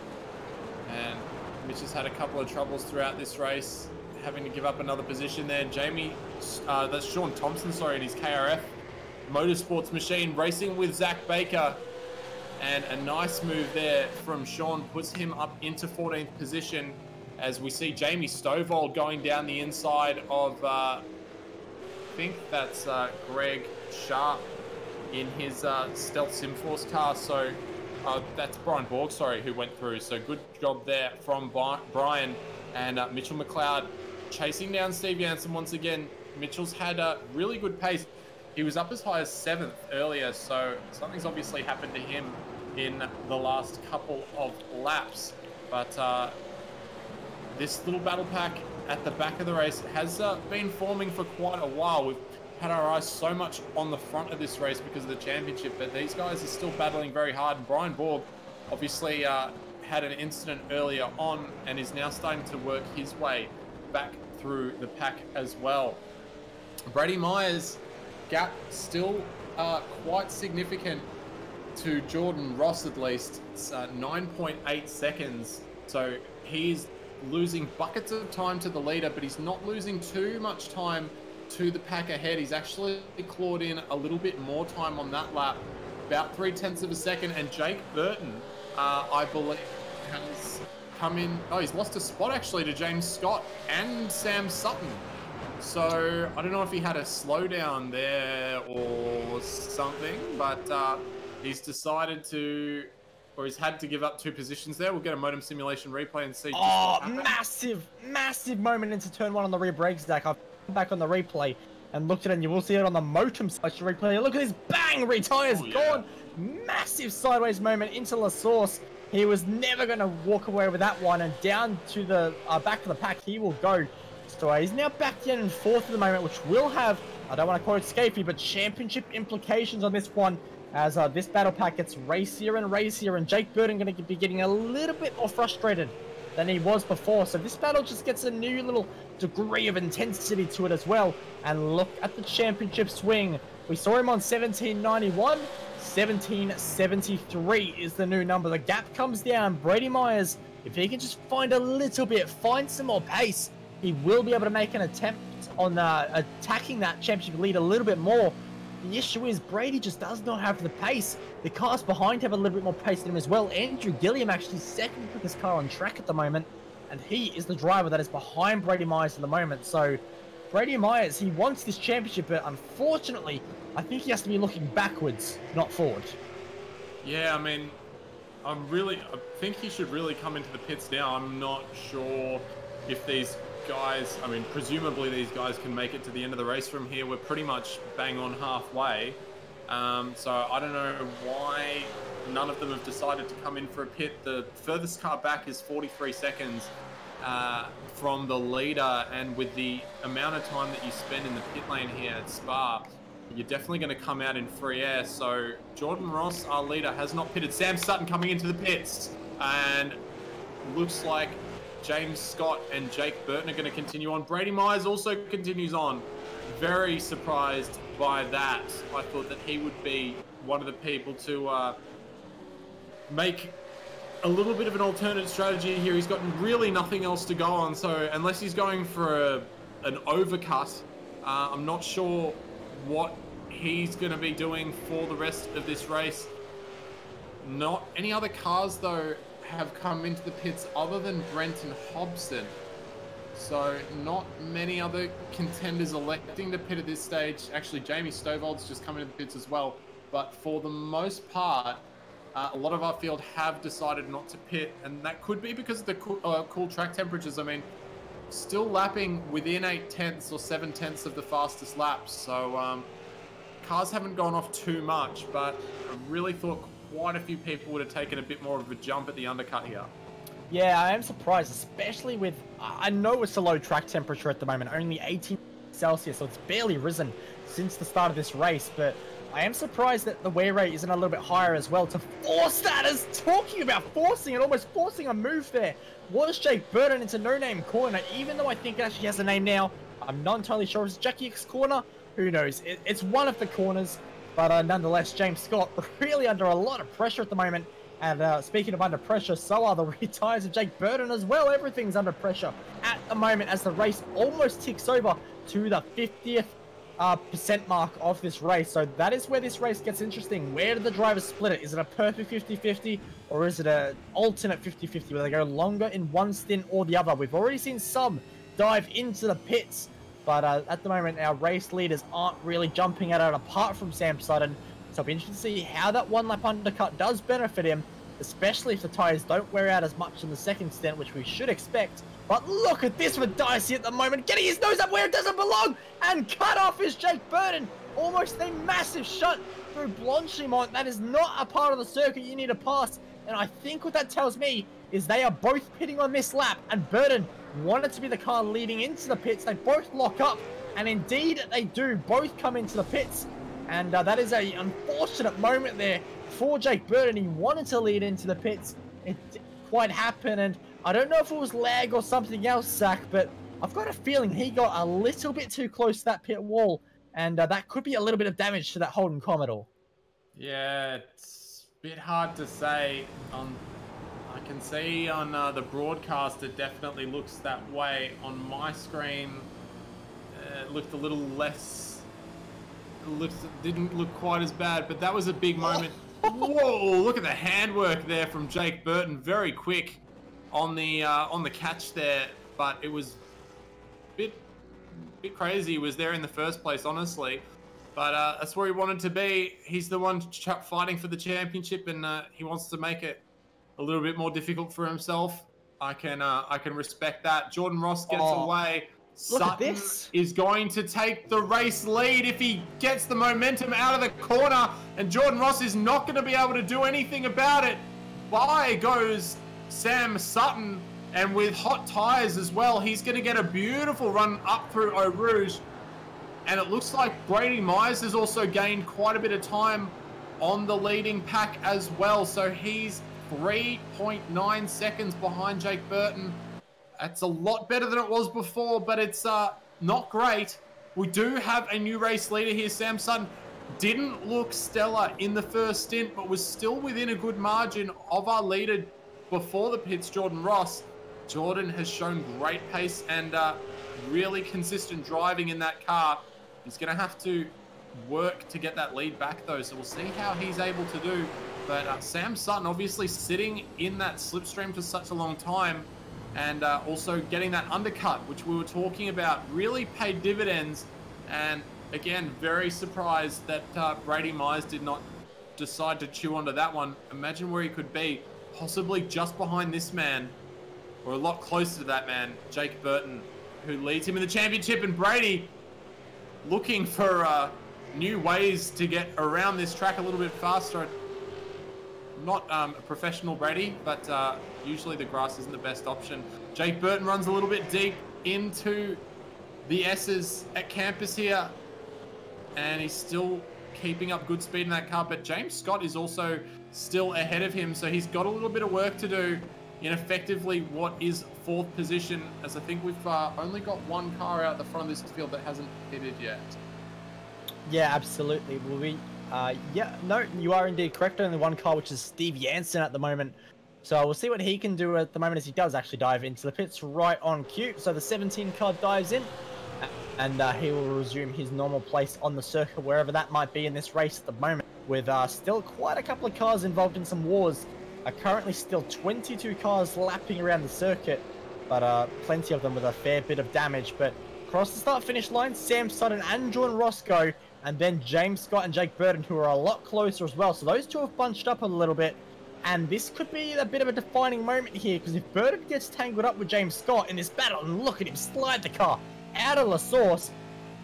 F: And Mitch has had a couple of troubles throughout this race, having to give up another position there. Jamie, uh, that's Sean Thompson, sorry, in his KRF Motorsports machine, racing with Zach Baker and a nice move there from Sean puts him up into 14th position as we see Jamie Stovall going down the inside of, uh, I think that's uh, Greg Sharp in his uh, Stealth Simforce car. So uh, that's Brian Borg, sorry, who went through. So good job there from Brian and uh, Mitchell McLeod chasing down Steve Jansen once again. Mitchell's had a really good pace. He was up as high as seventh earlier, so something's obviously happened to him in the last couple of laps. But uh, this little battle pack at the back of the race has uh, been forming for quite a while. We've had our eyes so much on the front of this race because of the championship, but these guys are still battling very hard. And Brian Borg obviously uh, had an incident earlier on and is now starting to work his way back through the pack as well. Brady Myers gap still uh, quite significant to Jordan Ross at least. It's uh, 9.8 seconds. So he's losing buckets of time to the leader, but he's not losing too much time to the pack ahead. He's actually clawed in a little bit more time on that lap, about three tenths of a second. And Jake Burton, uh, I believe, has come in. Oh, he's lost a spot actually to James Scott and Sam Sutton. So I don't know if he had a slowdown there or something, but uh, he's decided to, or he's had to give up two positions there. We'll get a modem simulation replay and see.
E: oh, massive, massive moment into turn one on the rear brake stack. I've come back on the replay and looked at it, and you will see it on the modem simulation replay. Look at this bang, retires oh, yeah. gone. Massive sideways moment into La Source. He was never going to walk away with that one, and down to the uh, back of the pack he will go. So he's now back in fourth at the moment, which will have I don't want to quote Scafey, but championship implications on this one as uh, this battle pack gets racier and racier, and Jake Burton going to be getting a little bit more frustrated than he was before. So this battle just gets a new little degree of intensity to it as well. And look at the championship swing. We saw him on 1791. 1773 is the new number. The gap comes down. Brady Myers, if he can just find a little bit, find some more pace, he will be able to make an attempt on uh, attacking that championship lead a little bit more. The issue is Brady just does not have the pace. The cars behind have a little bit more pace than him as well. Andrew Gilliam actually second quickest car on track at the moment, and he is the driver that is behind Brady Myers at the moment. So Brady Myers, he wants this championship, but unfortunately, I think he has to be looking backwards, not forward.
F: Yeah, I mean, I'm really, I think he should really come into the pits now. I'm not sure if these guys, I mean, presumably these guys can make it to the end of the race from here. We're pretty much bang on halfway. Um, so I don't know why none of them have decided to come in for a pit. The furthest car back is 43 seconds uh, from the leader, and with the amount of time that you spend in the pit lane here at Spa, you're definitely going to come out in free air. So Jordan Ross, our leader, has not pitted. Sam Sutton coming into the pits, and looks like James Scott and Jake Burton are going to continue on. Brady Myers also continues on. Very surprised by that. I thought that he would be one of the people to uh, make a little bit of an alternate strategy here. He's got really nothing else to go on, so unless he's going for a, an overcut, uh, I'm not sure what he's going to be doing for the rest of this race. Not any other cars, though, have come into the pits other than Brenton Hobson. So not many other contenders electing to pit at this stage. Actually, Jamie Stovall's just coming into the pits as well. But for the most part, uh, a lot of our field have decided not to pit, and that could be because of the cool, uh, cool track temperatures. I mean, still lapping within eight tenths or seven tenths of the fastest laps. So um, cars haven't gone off too much, but I really thought quite a few people would have taken a bit more of a jump at the undercut here.
E: Yeah, I am surprised, especially with. I know it's a low track temperature at the moment, only 18 Celsius, so it's barely risen since the start of this race, but I am surprised that the wear rate isn't a little bit higher as well to force that as talking about forcing and almost forcing a move there. Was Jake Burton into no-name corner, even though I think it actually has a name now. I'm not entirely sure it's Jacky Ickx corner. Who knows? It, it's one of the corners. But uh, nonetheless, James Scott really under a lot of pressure at the moment. And uh, speaking of under pressure, so are the retires of Jake Burton as well. Everything's under pressure at the moment as the race almost ticks over to the 50th uh, percent mark of this race. So that is where this race gets interesting. Where do the drivers split it? Is it a perfect 50-50 or is it an alternate 50-50 where they go longer in one stint or the other? We've already seen some dive into the pits but uh, at the moment, our race leaders aren't really jumping at it apart from Sam Sutton. So it'll be interesting to see how that one lap undercut does benefit him, especially if the tyres don't wear out as much in the second stint, which we should expect. But look at this for Dicey at the moment, getting his nose up where it doesn't belong, and cut off is Jake Burton. Almost a massive shot through Blanchimont. That is not a part of the circuit you need to pass. And I think what that tells me is they are both pitting on this lap, and Burton wanted to be the car leading into the pits. They both lock up, and indeed they do. Both come into the pits, and uh, that is a unfortunate moment there for Jake Burton. He wanted to lead into the pits. It didn't quite happen, and I don't know if it was lag or something else, Zach, but I've got a feeling he got a little bit too close to that pit wall, and uh, that could be a little bit of damage to that Holden Commodore.
F: Yeah, it's a bit hard to say on can see on uh, the broadcast it definitely looks that way. On my screen, uh, it looked a little less. Didn't look quite as bad, but that was a big moment. Whoa! Look at the handwork there from Jake Burton. Very quick on the uh, on the catch there, but it was a bit bit crazy. He was there in the first place, honestly. But uh, that's where he wanted to be. He's the one fighting for the championship, and uh, he wants to make it a little bit more difficult for himself. I can uh, I can respect that. Jordan Ross gets oh, away. Sutton is going to take the race lead if he gets the momentum out of the corner, and Jordan Ross is not going to be able to do anything about it. By goes Sam Sutton, and with hot tires as well, he's going to get a beautiful run up through Eau Rouge. And it looks like Brady Myers has also gained quite a bit of time on the leading pack as well. So he's 3.9 seconds behind Jake Burton. That's a lot better than it was before, but it's uh, not great. We do have a new race leader here, Sam Sutton. Didn't look stellar in the first stint, but was still within a good margin of our leader before the pits, Jordan Ross. Jordan has shown great pace and uh, really consistent driving in that car. He's going to have to work to get that lead back, though, so we'll see how he's able to do. But uh, Sam Sutton obviously sitting in that slipstream for such a long time and uh, also getting that undercut, which we were talking about, really paid dividends. And again, very surprised that uh, Brady Myers did not decide to chew onto that one. Imagine where he could be, possibly just behind this man, or a lot closer to that man, Jake Burton, who leads him in the championship. And Brady looking for uh, new ways to get around this track a little bit faster. Not um, a professional Brady, but uh, usually the grass isn't the best option. Jake Burton runs a little bit deep into the S's at campus here, and he's still keeping up good speed in that car. But James Scott is also still ahead of him, so he's got a little bit of work to do in effectively what is fourth position, as I think we've uh, only got one car out the front of this field that hasn't pitted yet.
E: Yeah, absolutely. Will we? Uh, yeah, no, you are indeed correct. Only one car, which is Steve Jansen at the moment. So we'll see what he can do at the moment as he does actually dive into the pits right on cue. So the 17 car dives in and uh, he will resume his normal place on the circuit wherever that might be in this race at the moment with uh, still quite a couple of cars involved in some wars. Uh, currently still 22 cars lapping around the circuit, but uh, plenty of them with a fair bit of damage. But across the start finish line, Sam Sutton and John Roscoe and then James Scott and Jake Burton, who are a lot closer as well. So those two have bunched up a little bit. And this could be a bit of a defining moment here, because if Burton gets tangled up with James Scott in this battle, and look at him slide the car out of the source,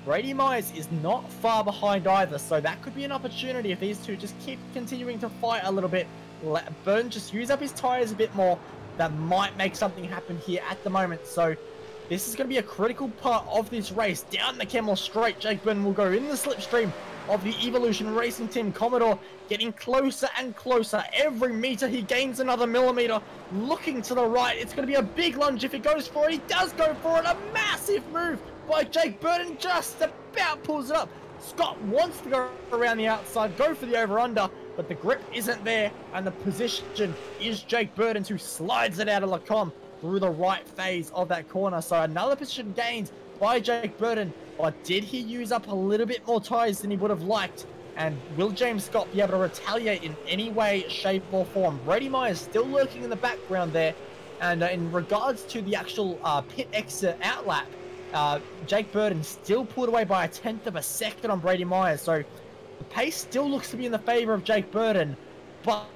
E: Brady Myers is not far behind either, so that could be an opportunity if these two just keep continuing to fight a little bit. Let Burton just use up his tyres a bit more. That might make something happen here at the moment. So this is going to be a critical part of this race. Down the Kemmel Straight, Jake Burton will go in the slipstream of the Evolution Racing Team Commodore, getting closer and closer. Every meter he gains another millimeter. Looking to the right, it's going to be a big lunge if he goes for it. He does go for it. A massive move by Jake Burton, just about pulls it up. Scott wants to go around the outside, go for the over-under, but the grip isn't there, and the position is Jake Burton, who slides it out of Les Combes through the right phase of that corner. So another position gained by Jake Burton. But did he use up a little bit more tyres than he would have liked? And will James Scott be able to retaliate in any way, shape, or form? Brady Myers still lurking in the background there. And uh, in regards to the actual uh, pit exit outlap, uh, Jake Burton still pulled away by a tenth of a second on Brady Myers. So the pace still looks to be in the favour of Jake Burton. But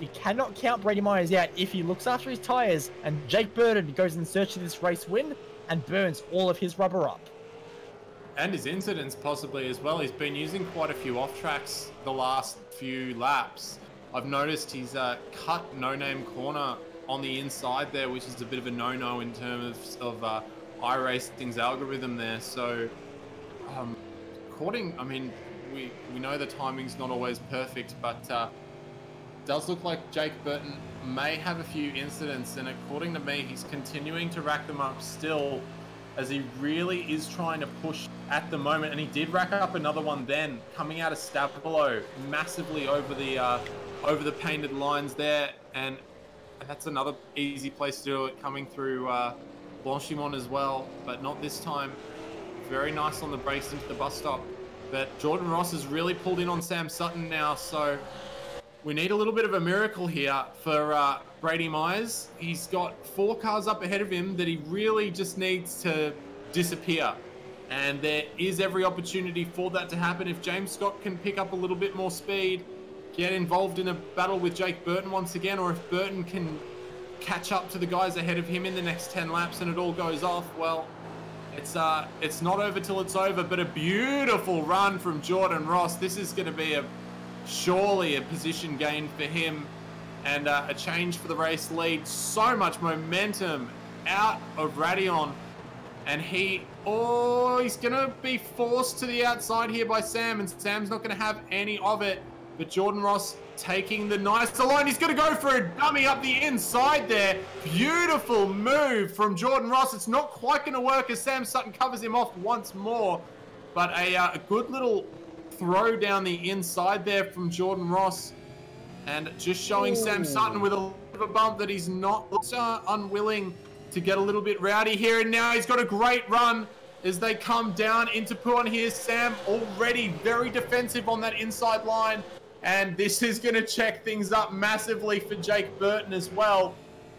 E: you cannot count Brady Myers out if he looks after his tyres and Jake Burton goes in search of this race win and burns all of his rubber up.
F: And his incidents possibly as well. He's been using quite a few off tracks the last few laps. I've noticed he's uh, cut No Name Corner on the inside there, which is a bit of a no-no in terms of uh, iRacing's algorithm there. So, um, according, I mean, we we know the timing's not always perfect, but uh, does look like Jake Burton may have a few incidents, and according to me, he's continuing to rack them up still, as he really is trying to push at the moment. And he did rack up another one then, coming out of Stavelot, massively over the uh, over the painted lines there, and that's another easy place to do it, coming through uh, Blanchimont as well, but not this time. Very nice on the brakes into the bus stop. But Jordan Ross has really pulled in on Sam Sutton now, so we need a little bit of a miracle here for uh, Brady Myers. He's got four cars up ahead of him that he really just needs to disappear. And there is every opportunity for that to happen if James Scott can pick up a little bit more speed, get involved in a battle with Jake Burton once again, or if Burton can catch up to the guys ahead of him in the next 10 laps and it all goes off, well, it's uh, it's not over till it's over, but a beautiful run from Jordan Ross. This is going to be a surely a position gain for him and uh, a change for the race lead. So much momentum out of Raidillon, and he Oh, he's going to be forced to the outside here by Sam, and Sam's not going to have any of it. But Jordan Ross taking the nice line. He's going to go for a dummy up the inside there. Beautiful move from Jordan Ross. It's not quite going to work as Sam Sutton covers him off once more. But a, uh, a good little throw down the inside there from Jordan Ross. And just showing Ooh. Sam Sutton with a little bit of a bump that he's not uh, unwilling to get a little bit rowdy here. And now he's got a great run as they come down into Pouhon here. Sam already very defensive on that inside line. And this is going to check things up massively for Jake Burton as well.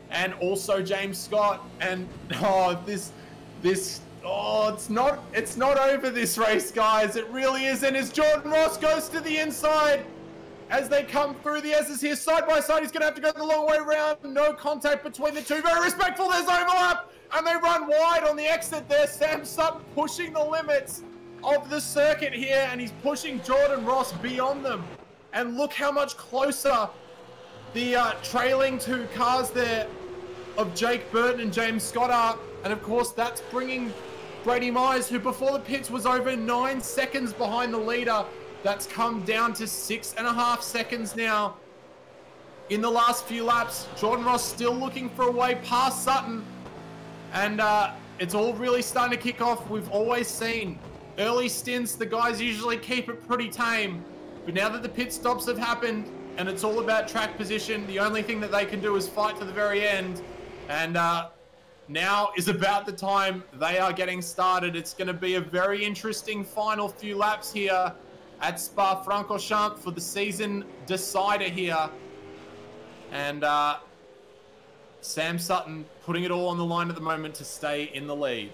F: And also James Scott. And oh, this, this, oh, it's not, it's not over this race, guys. It really isn't. As Jordan Ross goes to the inside as they come through the S's here side by side. He's going to have to go the long way around. No contact between the two. Very respectful. There's overlap. And they run wide on the exit there. Sam Sutton pushing the limits of the circuit here. And he's pushing Jordan Ross beyond them. And look how much closer the uh, trailing two cars there of Jake Burton and James Scott are. And of course, that's bringing Brady Myers, who before the pits was over nine seconds behind the leader. That's come down to six and a half seconds now. In the last few laps, Jordan Ross still looking for a way past Sutton. And uh, it's all really starting to kick off. We've always seen early stints, the guys usually keep it pretty tame. But now that the pit stops have happened and it's all about track position, the only thing that they can do is fight to the very end. And uh, now is about the time they are getting started. It's going to be a very interesting final few laps here at Spa Francorchamps for the season decider here. And uh, Sam Sutton putting it all on the line at the moment to stay in the lead.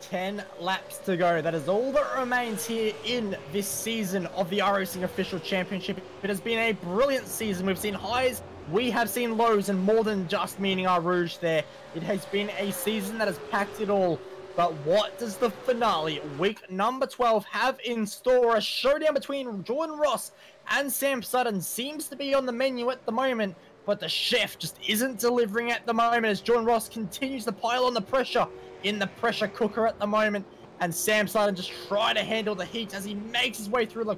E: 10 laps to go. That is all that remains here in this season of the iRacing Official Championship. It has been a brilliant season. We've seen highs, we have seen lows, and more than just meaning Eau Rouge there. It has been a season that has packed it all. But what does the finale, week number 12, have in store? A showdown between Jordan Ross and Sam Sutton seems to be on the menu at the moment, but the chef just isn't delivering at the moment as Jordan Ross continues to pile on the pressure in the pressure cooker at the moment. And Sam Sutton just trying to handle the heat as he makes his way through the.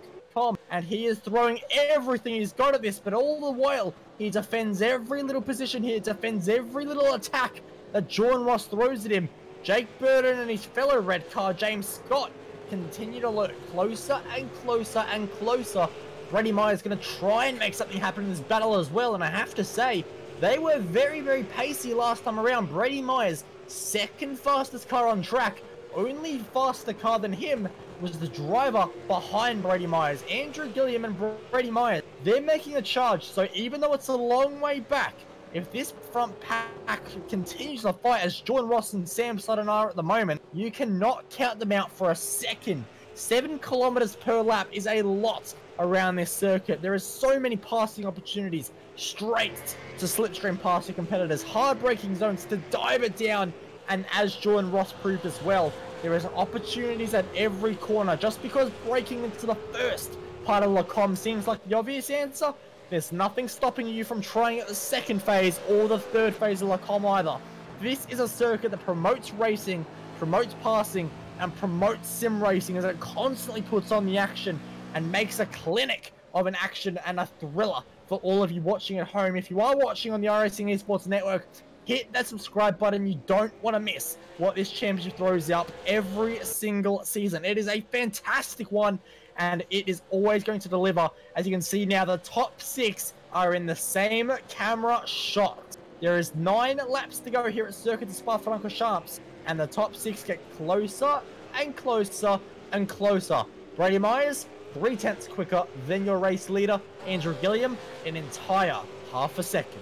E: And he is throwing everything he's got at this, but all the while, he defends every little position here, defends every little attack that Jordan Ross throws at him. Jake Burton and his fellow red car, James Scott, continue to look closer and closer and closer. Brady Myers going to try and make something happen in this battle as well, and I have to say, they were very, very pacey last time around. Brady Myers second fastest car on track. Only faster car than him was the driver behind Brady Myers. Andrew Gilliam and Brady Myers, they're making a charge. So even though it's a long way back, if this front pack continues to fight as Jordan Ross and Sam Sutton are at the moment, you cannot count them out for a second. Seven kilometers per lap is a lot around this circuit. There are so many passing opportunities straight to slipstream past your competitors. Hard braking zones to dive it down. And as Jordan Ross proved as well, there is opportunities at every corner. Just because breaking into the first part of Les Combes seems like the obvious answer, there's nothing stopping you from trying at the second phase or the third phase of Les Combes either. This is a circuit that promotes racing, promotes passing, and promotes sim racing as it constantly puts on the action and makes a clinic of an action and a thriller for all of you watching at home. If you are watching on the iRacing Esports Network, hit that subscribe button. You don't want to miss what this championship throws up every single season. It is a fantastic one, and it is always going to deliver. As you can see now, the top six are in the same camera shot. There is nine laps to go here at Circuit de Spa-Francorchamps, and the top six get closer and closer and closer. Brady Myers, three tenths quicker than your race leader, Andrew Gilliam, an entire half a second.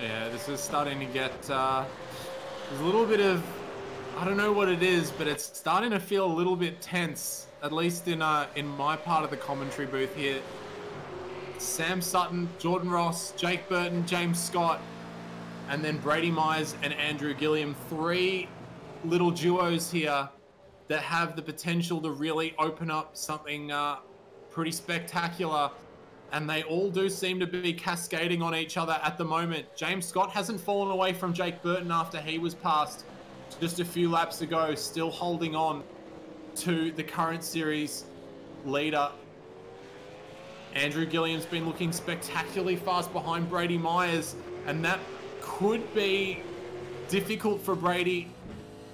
F: Yeah, this is starting to get, uh, there's a little bit of, I don't know what it is, but it's starting to feel a little bit tense, at least in, uh, in my part of the commentary booth here. Sam Sutton, Jordan Ross, Jake Burton, James Scott, and then Brady Myers and Andrew Gilliam. Three little duos here that have the potential to really open up something uh, pretty spectacular. And they all do seem to be cascading on each other at the moment. James Scott hasn't fallen away from Jake Burton after he was passed just a few laps ago, still holding on to the current series leader. Andrew Gilliam's been looking spectacularly fast behind Brady Myers, and that could be difficult for Brady.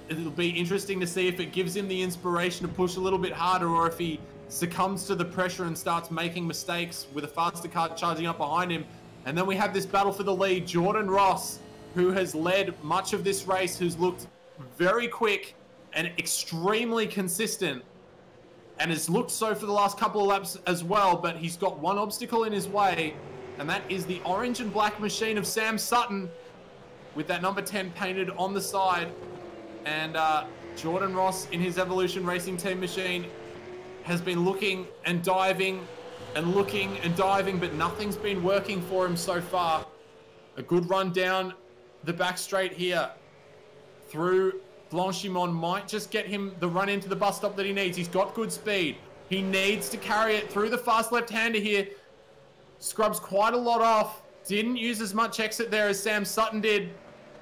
F: It'll be interesting to see if it gives him the inspiration to push a little bit harder or if he succumbs to the pressure and starts making mistakes with a faster car charging up behind him. And then we have this battle for the lead. Jordan Ross, who has led much of this race, who's looked very quick and extremely consistent and has looked so for the last couple of laps as well, but he's got one obstacle in his way, and that is the orange and black machine of Sam Sutton with that number 10 painted on the side. And uh, Jordan Ross in his Evolution Racing Team machine has been looking and diving and looking and diving, but nothing's been working for him so far. A good run down the back straight here through Blanchimont might just get him the run into the bus stop that he needs. He's got good speed. He needs to carry it through the fast left-hander here. Scrubs quite a lot off. Didn't use as much exit there as Sam Sutton did.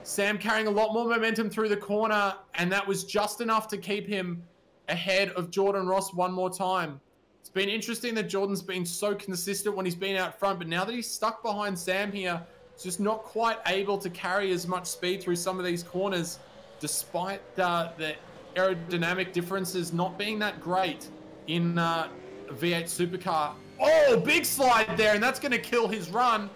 F: Sam carrying a lot more momentum through the corner, and that was just enough to keep him ahead of Jordan Ross one more time. It's been interesting that Jordan's been so consistent when he's been out front, but now that he's stuck behind Sam here, he's just not quite able to carry as much speed through some of these corners, despite uh, the aerodynamic differences not being that great in uh, V8 Supercar. Oh, big slide there, and that's going to kill his run.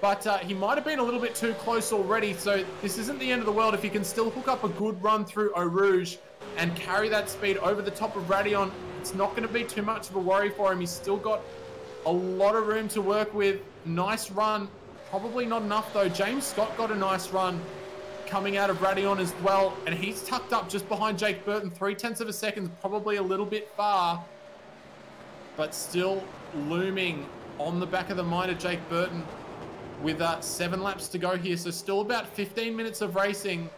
F: But uh, he might have been a little bit too close already, so this isn't the end of the world if he can still hook up a good run through Eau Rouge and carry that speed over the top of Raidillon. It's not going to be too much of a worry for him. He's still got a lot of room to work with. Nice run. Probably not enough, though. James Scott got a nice run coming out of Raidillon as well, and he's tucked up just behind Jake Burton. Three-tenths of a second, probably a little bit far, but still looming on the back of the mind of Jake Burton with uh, seven laps to go here. So still about 15 minutes of racing.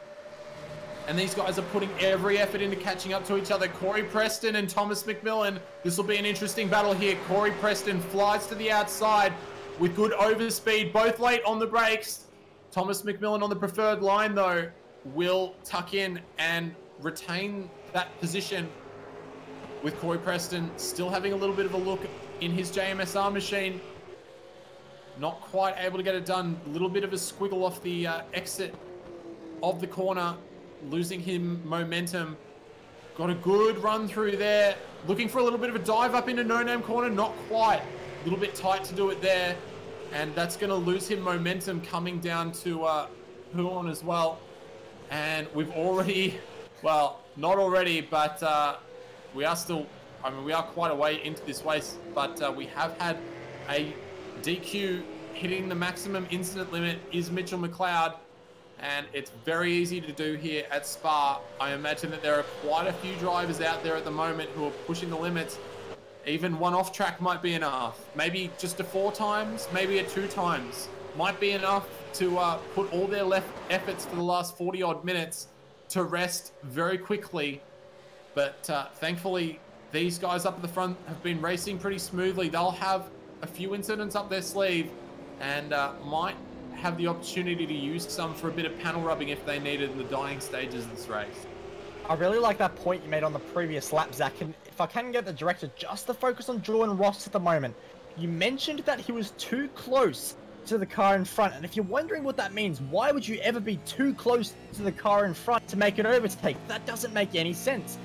F: And these guys are putting every effort into catching up to each other. Corey Preston and Thomas McMillan. This will be an interesting battle here. Corey Preston flies to the outside with good overspeed, both late on the brakes. Thomas McMillan on the preferred line, though, will tuck in and retain that position with Corey Preston still having a little bit of a look in his JMSR machine. Not quite able to get it done. A little bit of a squiggle off the uh, exit of the corner, losing him momentum. Got a good run through there. Looking for a little bit of a dive up into no-name corner. Not quite. A little bit tight to do it there. And that's going to lose him momentum coming down to uh, Pouhon as well. And we've already, well, not already, but uh, we are still, I mean, we are quite a way into this race, but uh, we have had a DQ hitting the maximum incident limit is Mitchell McLeod, and it's very easy to do here at Spa. I imagine that there are quite a few drivers out there at the moment who are pushing the limits. Even one off track might be enough. Maybe just a four times, maybe a two times. Might be enough to uh, put all their left efforts for the last 40 odd minutes to rest very quickly. But uh, thankfully, these guys up at the front have been racing pretty smoothly. They'll have a few incidents up their sleeve and uh, might have the opportunity to use some for a bit of panel rubbing if they need it in the dying stages of this race.
E: I really like that point you made on the previous lap, Zach, and if I can get the director just to focus on Jordan Ross at the moment, you mentioned that he was too close to the car in front, and if you're wondering what that means, why would you ever be too close to the car in front to make an overtake? That doesn't make any sense.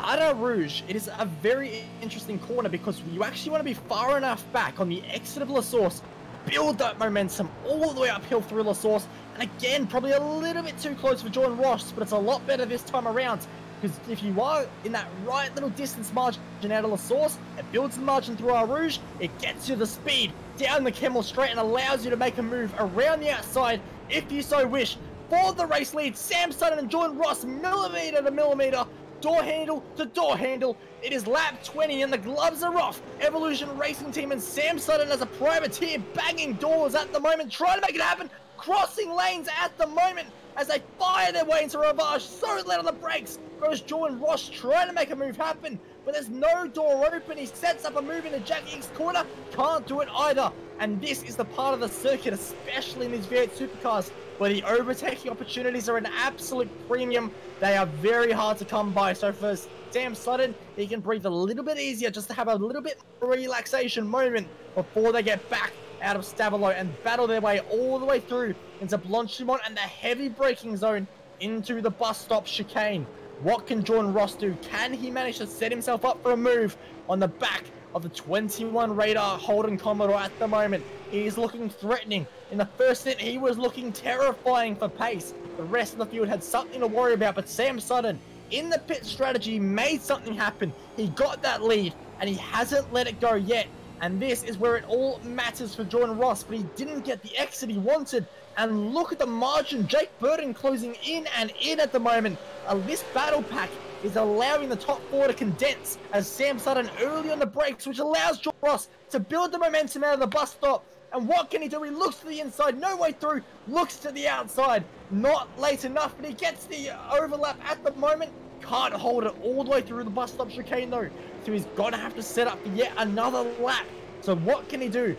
E: Ada Rouge, it is a very interesting corner because you actually want to be far enough back on the exit of La Source, build that momentum all the way uphill through La Source, and again, probably a little bit too close for Jordan Ross, but it's a lot better this time around. Because if you are in that right little distance margin out of La Source, it builds the margin through Eau Rouge, it gets you the speed down the Kemmel Straight and allows you to make a move around the outside if you so wish. For the race lead, Sam Sutton and Jordan Ross, millimeter to millimeter, door handle to door handle. It is lap 20 and the gloves are off. Evolution Racing Team and Sam Sutton as a privateer banging doors at the moment, trying to make it happen. Crossing lanes at the moment as they fire their way into Rivage. So late on the brakes goes Jordan Ross trying to make a move happen, but there's no door open. He sets up a move into Jack Ickx corner. Can't do it either. And this is the part of the circuit, especially in these V8 supercars, where the overtaking opportunities are an absolute premium. They are very hard to come by. So for Sam Sutton, he can breathe a little bit easier just to have a little bit relaxation moment before they get back out of Stavelot and battle their way all the way through into Blanchimont and the heavy braking zone into the bus stop chicane. What can Jordan Ross do? Can he manage to set himself up for a move on the back of the 21 radar Holden Commodore at the moment? He is looking threatening. In the first stint, he was looking terrifying for pace. The rest of the field had something to worry about, but Sam Sutton, in the pit strategy, made something happen. He got that lead, and he hasn't let it go yet. And this is where it all matters for Jordan Ross, but he didn't get the exit he wanted. And look at the margin. Jake Burton closing in and in at the moment. Uh, this battle pack is allowing the top four to condense as Sam Sutton early on the brakes, which allows Jordan Ross to build the momentum out of the bus stop. And what can he do? He looks to the inside, no way through, looks to the outside. Not late enough, but he gets the overlap at the moment. Can't hold it all the way through the bus stop chicane though. So he's going to have to set up for yet another lap. So what can he do?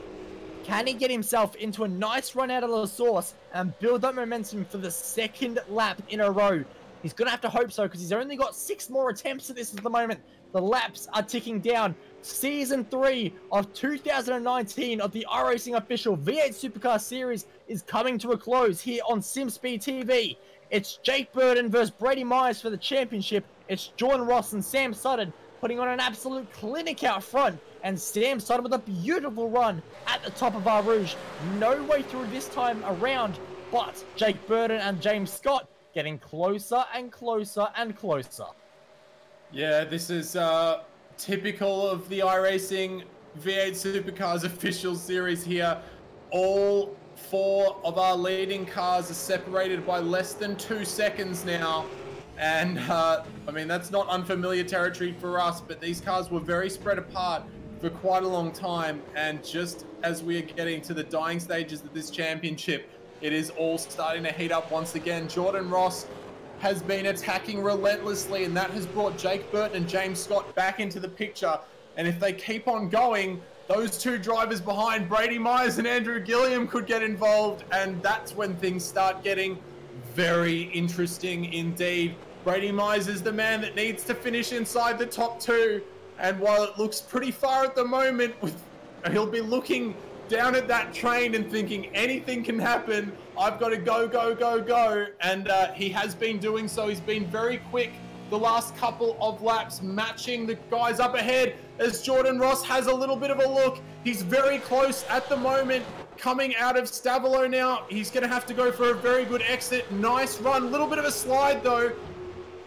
E: Can he get himself into a nice run out of the source and build up momentum for the second lap in a row? He's going to have to hope so because he's only got six more attempts at this at the moment. The laps are ticking down. Season 3 of 2019 of the iRacing official V8 Supercar Series is coming to a close here on SimSpeed TV. It's Jake Burton versus Brady Myers for the championship. It's Jordan Ross and Sam Sutton putting on an absolute clinic out front. And Sam Sutton with a beautiful run at the top of Eau Rouge. No way through this time around, but Jake Burton and James Scott getting closer and closer and closer.
F: Yeah, this is uh, typical of the iRacing V8 Supercars official series here. All four of our leading cars are separated by less than two seconds now. And, uh, I mean, that's not unfamiliar territory for us, but these cars were very spread apart for quite a long time. And just as we are getting to the dying stages of this championship, it is all starting to heat up once again. Jordan Ross has been attacking relentlessly, and that has brought Jake Burton and James Scott back into the picture. And if they keep on going, those two drivers behind Brady Myers and Andrew Gilliam could get involved, and that's when things start getting very interesting indeed. Brady Myers is the man that needs to finish inside the top two, and while it looks pretty far at the moment, with he'll be looking down at that train and thinking anything can happen. I've got to go, go, go, go. And uh, he has been doing so. He's been very quick the last couple of laps, matching the guys up ahead as Jordan Ross has a little bit of a look. He's very close at the moment. Coming out of Stavelot now, he's going to have to go for a very good exit. Nice run, little bit of a slide though.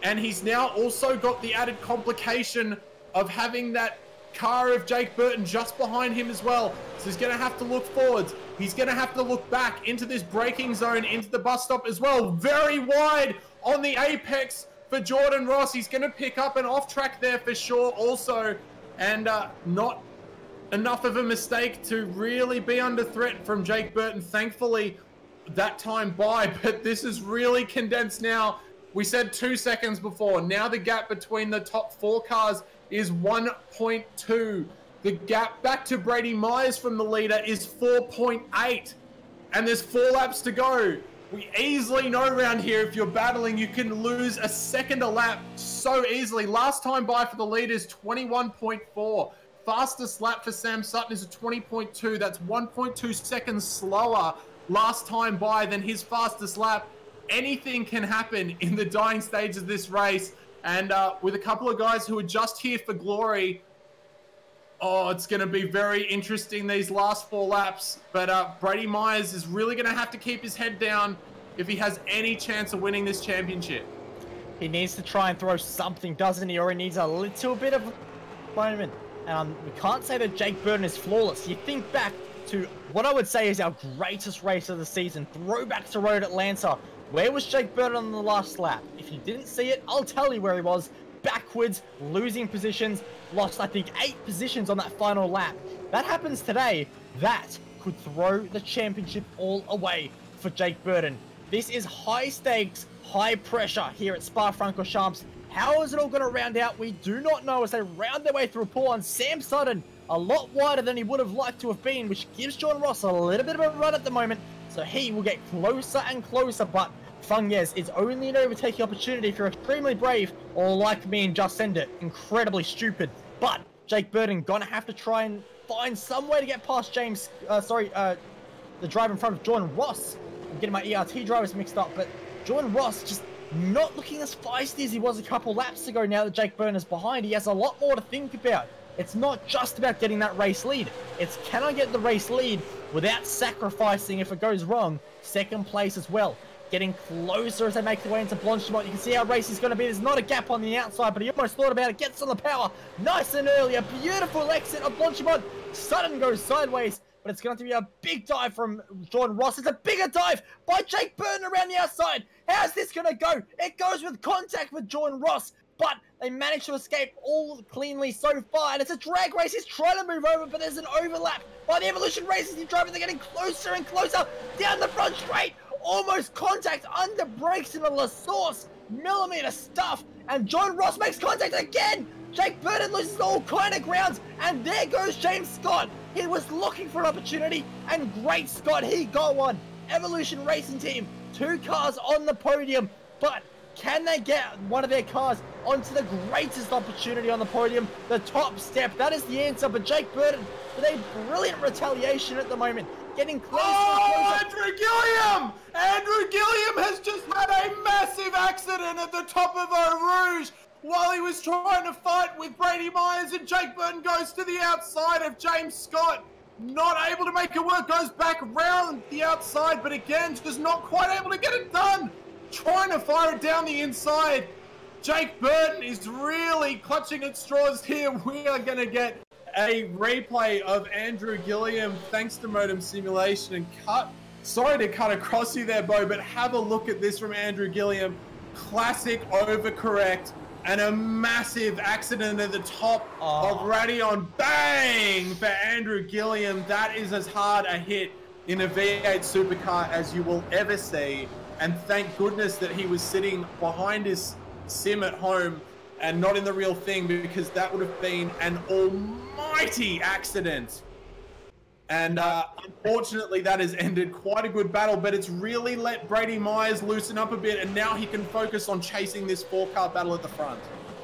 F: And he's now also got the added complication of having that car of Jake Burton just behind him as well. So he's going to have to look forwards. He's going to have to look back into this braking zone, into the bus stop as well. Very wide on the apex for Jordan Ross. He's going to pick up an off track there for sure also. And uh, not enough of a mistake to really be under threat from Jake Burton. Thankfully, that time by, but this is really condensed now. We said two seconds before. Now the gap between the top four cars is 1.2. The gap back to Brady Myers from the leader is 4.8. And there's four laps to go. We easily know around here if you're battling, you can lose a second a lap so easily. Last time by for the leader is 21.4. Fastest lap for Sam Sutton is a 20.2. That's 1.2 seconds slower last time by than his fastest lap. Anything can happen in the dying stage of this race. And uh, with a couple of guys who are just here for glory, oh, it's going to be very interesting these last four laps. But uh, Brady Myers is really going to have to keep his head down if he has any chance of winning this championship.
E: He needs to try and throw something, doesn't he? Or he needs a little bit of moment. Um, we can't say that Jake Burton is flawless. You think back to what I would say is our greatest race of the season, throwback to Road Atlanta. Where was Jake Burton on the last lap? If you didn't see it, I'll tell you where he was. Backwards, losing positions, lost I think eight positions on that final lap. That happens today. That could throw the championship all away for Jake Burton. This is high stakes, high pressure here at Spa-Francorchamps. How is it all going to round out? We do not know as they round their way through Pouhon and Sam Sutton a lot wider than he would have liked to have been, which gives John Ross a little bit of a run at the moment. So he will get closer and closer, but Fagnes is only an overtaking opportunity if you're extremely brave, or like me and just send it, incredibly stupid. But Jake Burton gonna have to try and find some way to get past James, uh, sorry, uh, the driver in front of Jordan Ross. I'm getting my ERT drivers mixed up, but Jordan Ross just not looking as feisty as he was a couple laps ago now that Jake Burton is behind. He has a lot more to think about. It's not just about getting that race lead. It's can I get the race lead without sacrificing, if it goes wrong, second place as well. Getting closer as they make their way into Blanchimont. You can see how race is going to be. There's not a gap on the outside, but he almost thought about it. Gets on the power. Nice and early. A beautiful exit of Blanchimont. Sutton goes sideways but it's going to be a big dive from Jordan Ross. It's a bigger dive by Jake Burton around the outside. How's this going to go? It goes with contact with Jordan Ross, but they managed to escape all cleanly so far. And it's a drag race. He's trying to move over, but there's an overlap by the Evolution Racing Team driver. They're getting closer and closer down the front straight. Almost contact under brakes in the La Source. Millimeter stuff. And John Ross makes contact again. Jake Burton loses all kind of grounds. And there goes James Scott. He was looking for an opportunity, and great Scott, he got one. Evolution Racing Team, two cars on the podium, but can they get one of their cars onto the greatest opportunity on the podium, the top step? That is the answer, but Jake Burton with a brilliant retaliation at the moment, getting closer
F: Oh,
E: closer.
F: Andrew Gilliam! Andrew Gilliam has just had a massive accident at the top of Eau Rouge while he was trying to fight with Brady Myers and Jake Burton goes to the outside of James Scott. Not able to make it work, goes back around the outside, but again, just not quite able to get it done. Trying to fire it down the inside. Jake Burton is really clutching at straws here. We are going to get a replay of Andrew Gilliam thanks to Modem Simulation and cut. Sorry to cut across you there, Bo, but have a look at this from Andrew Gilliam. Classic overcorrect and a massive accident at the top
E: Oh.
F: of Raidillon. Bang for Andrew Gilliam. That is as hard a hit in a V8 supercar as you will ever see. And thank goodness that he was sitting behind his sim at home and not in the real thing because that would have been an almighty accident. And uh, unfortunately, that has ended quite a good battle, but it's really let Brady Myers loosen up a bit, and now he can focus on chasing this four-car battle at the front.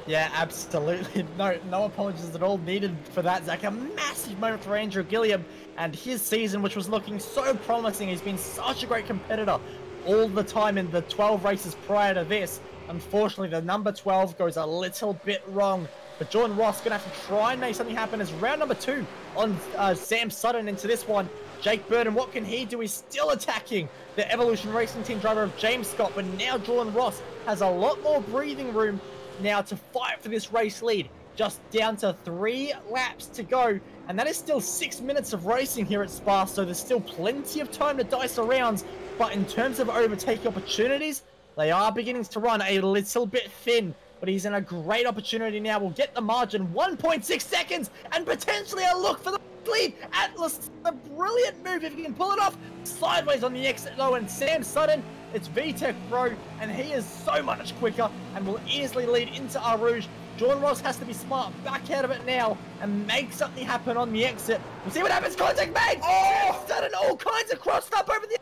E: Yeah, absolutely. No, no apologies at all needed for that, Zach. A massive moment for Andrew Gilliam and his season, which was looking so promising. He's been such a great competitor all the time in the 12 races prior to this. Unfortunately, the number 12 goes a little bit wrong. But Jordan Ross going to have to try and make something happen as round number two on uh, Sam Sutton into this one. Jake Burton, what can he do? He's still attacking the Evolution Racing Team driver of James Scott, but now Jordan Ross has a lot more breathing room now to fight for this race lead. Just down to three laps to go, and that is still six minutes of racing here at Spa, so there's still plenty of time to dice around. But in terms of overtaking opportunities, they are beginning to run a little bit thin. But he's in a great opportunity now. We'll get the margin 1.6 seconds and potentially a look for the lead. Atlas, a brilliant move if he can pull it off. Sideways on the exit though, and Sam Sutton, it's VTEC Pro, and he is so much quicker and will easily lead into Eau Rouge. Jordan Ross has to be smart, back out of it now, and make something happen on the exit. We'll see what happens. Contact made. Oh, Sutton all kinds of crossed up over the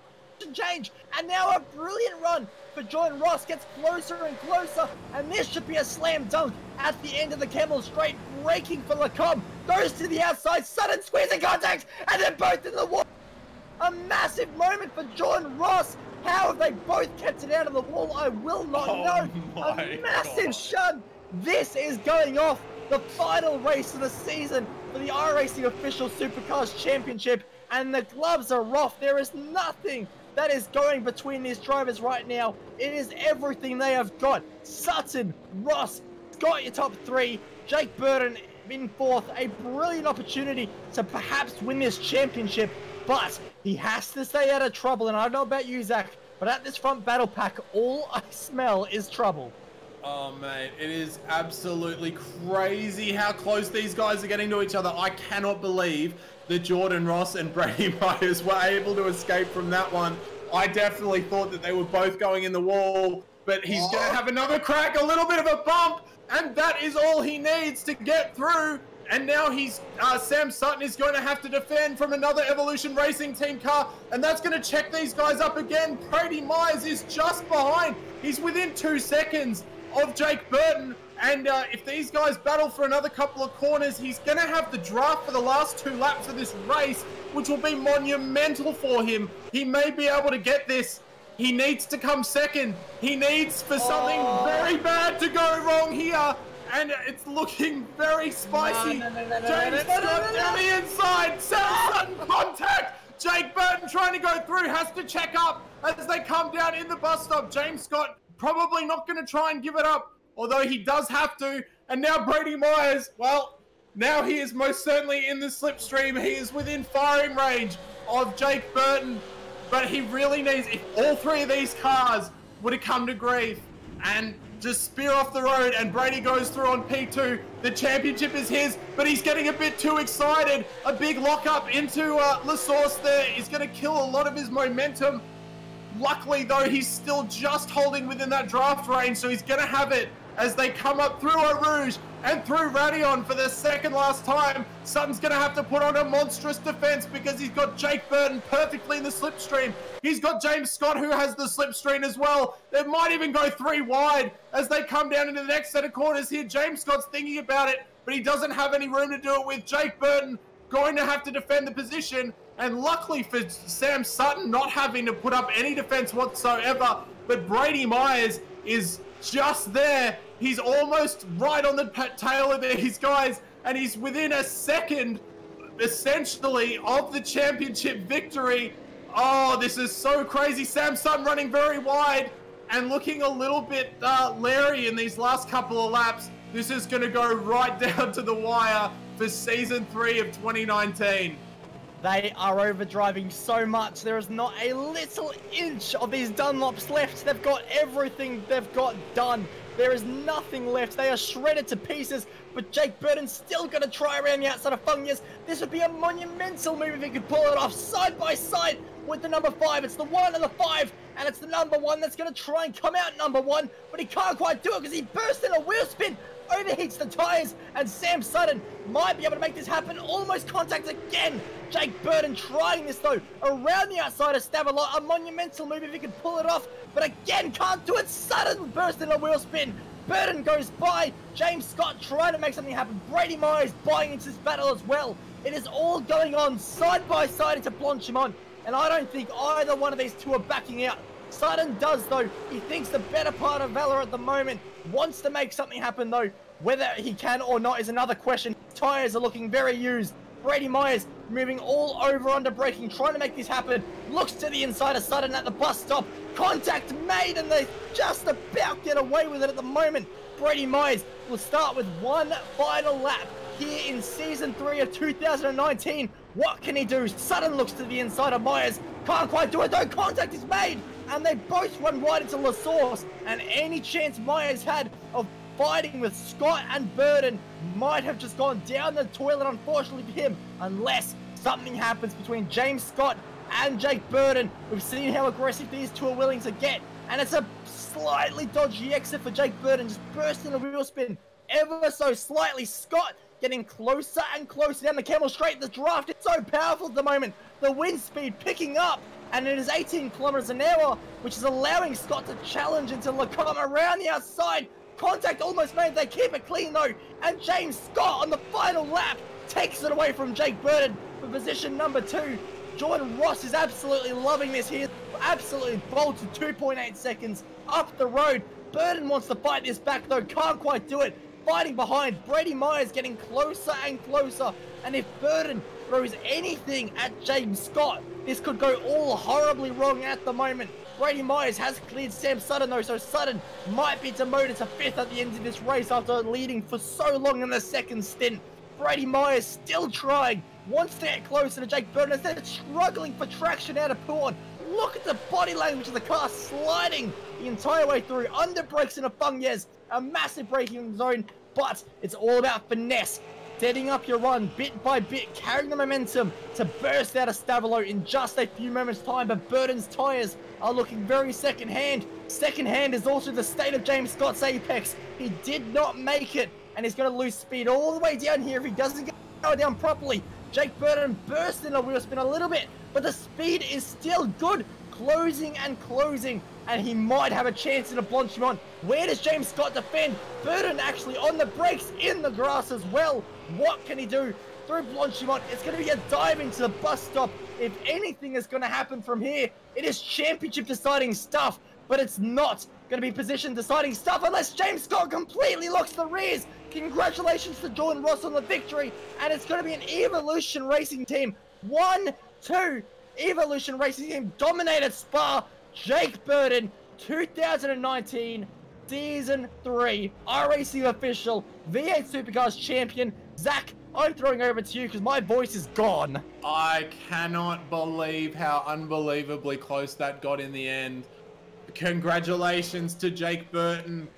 E: change, and now a brilliant run for Jordan Ross gets closer and closer, and this should be a slam dunk at the end of the Kemmel Straight, breaking for Les Combes, goes to the outside, Sutton squeezing contact, and they're both in the wall. A massive moment for Jordan Ross. How have they both kept it out of the wall? I will not
F: Oh
E: know. a massive
F: God.
E: shun. This is going off the final race of the season for the iRacing Official Supercars Championship, and the gloves are off. There is nothing that is going between these drivers right now. It is everything they have got. Sutton, Ross, got your top three. Jake Burton in fourth. A brilliant opportunity to perhaps win this championship, but he has to stay out of trouble. And I don't know about you, Zach, but at this front battle pack, all I smell is trouble.
F: Oh, mate, it is absolutely crazy how close these guys are getting to each other. I cannot believe that Jordan Ross and Brady Myers were able to escape from that one. I definitely thought that they were both going in the wall, but he's going to oh. have another crack, a little bit of a bump, and that is all he needs to get through. And now he's uh, Sam Sutton is going to have to defend from another Evolution Racing Team car, and that's going to check these guys up again. Brady Myers is just behind. He's within two seconds of Jake Burton, and uh, if these guys battle for another couple of corners, he's going to have the draft for the last two laps of this race, which will be monumental for him. He may be able to get this. He needs to come second. He needs for something
E: Oh.
F: very bad to go wrong here. And it's looking very spicy.
E: No, no, no, no, no,
F: James Scott down the inside. Sam Sutton contact. Jake Burton trying to go through has to check up as they come down in the bus stop. James Scott probably not going to try and give it up, although he does have to. And now Brady Myers, well, now he is most certainly in the slipstream. He is within firing range of Jake Burton, but he really needs, if all three of these cars would have come to grief and just spear off the road and Brady goes through on P2, the championship is his, but he's getting a bit too excited. A big lockup into uh, LaSource there is going to kill a lot of his momentum. Luckily, though, he's still just holding within that draft range, so he's going to have it as they come up through Eau Rouge and through Raidillon for the second last time. Sutton's going to have to put on a monstrous defense because he's got Jake Burton perfectly in the slipstream. He's got James Scott who has the slipstream as well. They might even go three wide as they come down into the next set of corners here. James Scott's thinking about it, but he doesn't have any room to do it with. Jake Burton going to have to defend the position. And luckily for Sam Sutton, not having to put up any defense whatsoever, but Brady Myers is just there. He's almost right on the tail of these guys, and he's within a second, essentially, of the championship victory. Oh, this is so crazy. Sam Sutton running very wide and looking a little bit uh, leery in these last couple of laps. This is going to go right down to the wire for season three of 2019.
E: They are overdriving so much. There is not a little inch of these Dunlops left. They've got everything they've got done. There is nothing left. They are shredded to pieces. But Jake Burton's still going to try around the outside of Fagnes. This would be a monumental move if he could pull it off side by side with the number five. It's the one and the five, and it's the number one that's going to try and come out number one. But he can't quite do it because he burst in a wheel spin overheats the tires, and Sam Sutton might be able to make this happen. Almost contacts again. Jake Burton trying this though around the outside of Stavelot. A lot. A monumental move if he could pull it off, but again can't do it. Sutton burst in a wheel spin. Burton goes by. James Scott trying to make something happen. Brady Myers buying into this battle as well. It is all going on side by side into Blanchimont, and I don't think either one of these two are backing out. Sutton does though. He thinks the better part of Valor at the moment. Wants to make something happen though. Whether he can or not is another question. Tires are looking very used. Brady Myers moving all over under braking, trying to make this happen. Looks to the inside of Sutton at the bus stop. Contact made, and they just about get away with it at the moment. Brady Myers will start with one final lap here in season three of 2019. What can he do? Sutton looks to the inside of Myers. Can't quite do it though. Contact is made, and they both run wide into La Source. And any chance Myers had of fighting with Scott and Burton might have just gone down the toilet, unfortunately for him, unless something happens between James Scott and Jake Burton. We've seen how aggressive these two are willing to get, and it's a slightly dodgy exit for Jake Burton, just bursting a wheel spin ever so slightly. Scott getting closer and closer down the Kemmel straight. The draft is so powerful at the moment. The wind speed picking up, and it is 18 kilometers an hour, which is allowing Scott to challenge into Les Combes around the outside. Contact almost made. They keep it clean though, and James Scott on the final lap takes it away from Jake Burton for position number two. Jordan Ross is absolutely loving this here. Absolutely bolted 2.8 seconds up the road. Burton wants to fight this back though, can't quite do it. Fighting behind, Brady Myers getting closer and closer. And if Burton throws anything at James Scott, this could go all horribly wrong at the moment. Brady Myers has cleared Sam Sutton though, so Sutton might be demoted to fifth at the end of this race after leading for so long in the second stint. Brady Myers still trying, wants to get closer to Jake Burton as they're struggling for traction out of Pouhon. Look at the body language of the car sliding the entire way through. Under brakes in a Fagnes, a massive braking zone, but it's all about finesse. Setting up your run bit by bit, carrying the momentum to burst out of Stavelot in just a few moments' time. But Burton's tyres are looking very second hand. Second hand is also the state of James Scott's apex. He did not make it and he's going to lose speed all the way down here if he doesn't get go down properly. Jake Burton burst in a wheel spin a little bit, but the speed is still good. Closing and closing, and he might have a chance in a Blanchimont. Where does James Scott defend? Burton actually on the brakes in the grass as well. What can he do? Through Blanchimont, it's going to be a dive into the bus stop. If anything is going to happen from here, it is championship deciding stuff, but it's not going to be position deciding stuff unless James Scott completely locks the rears. Congratulations to Jordan Ross on the victory, and it's going to be an Evolution Racing team. One, two, Evolution Racing team dominated Spa. Jake Burton, 2019 Season 3 iRacing official V8 Supercars champion. Zach, I'm throwing over to you because my voice is gone.
F: I cannot believe how unbelievably close that got in the end. Congratulations to Jake Burton.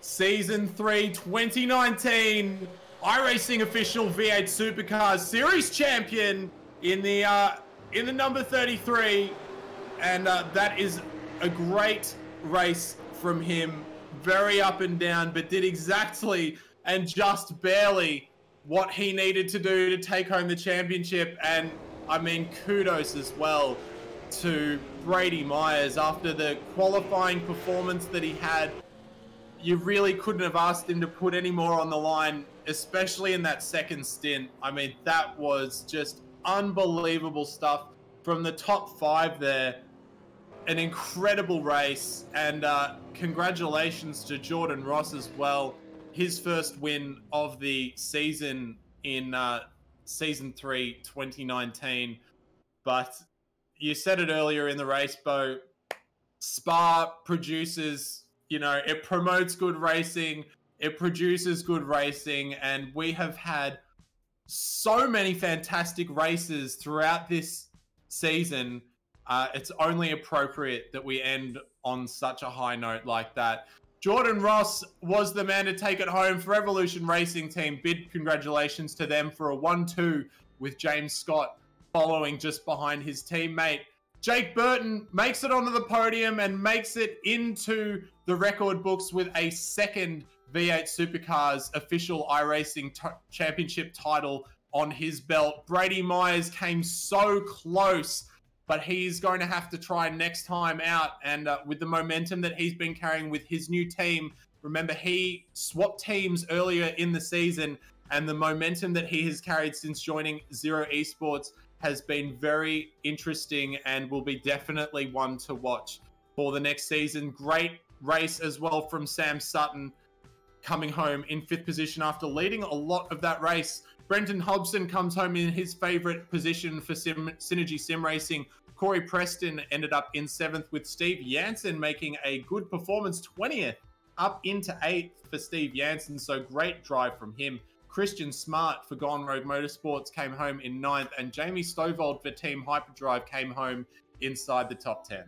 F: Season 3 2019 iRacing official V8 Supercars Series champion in the uh, in the number 33 and uh, that is a great race from him very up and down but did exactly and just barely what he needed to do to take home the championship and I mean kudos as well to Brady Myers after the qualifying performance that he had. You really couldn't have asked him to put any more on the line, especially in that second stint. I mean, that was just unbelievable stuff from the top five there. An incredible race, and uh, congratulations to Jordan Ross as well. His first win of the season in uh, season three, 2019. But you said it earlier in the race, Bo. Spa produces, you know, it promotes good racing, it produces good racing, and we have had so many fantastic races throughout this season. Uh, it's only appropriate that we end on such a high note like that. Jordan Ross was the man to take it home for Evolution Racing Team. Big congratulations to them for a 1 2 with James Scott following just behind his teammate. Jake Burton makes it onto the podium and makes it into the record books with a second V8 Supercars official iRacing t- championship title on his belt. Brady Myers came so close, but he's going to have to try next time out. And uh, with the momentum that he's been carrying with his new team, remember he swapped teams earlier in the season, and the momentum that he has carried since joining Zero Esports has been very interesting and will be definitely one to watch for the next season. Great race as well from Sam Sutton coming home in fifth position after leading a lot of that race. Brenton Hobson comes home in his favorite position for sim, Synergy Sim Racing. Corey Preston ended up in seventh with Steve Jansen making a good performance, 20th up into eighth for Steve Jansen. So great drive from him. Christian Smart for Gone Rogue Motorsports came home in ninth, and Jamie Stovold for Team Hyperdrive came home inside the top 10.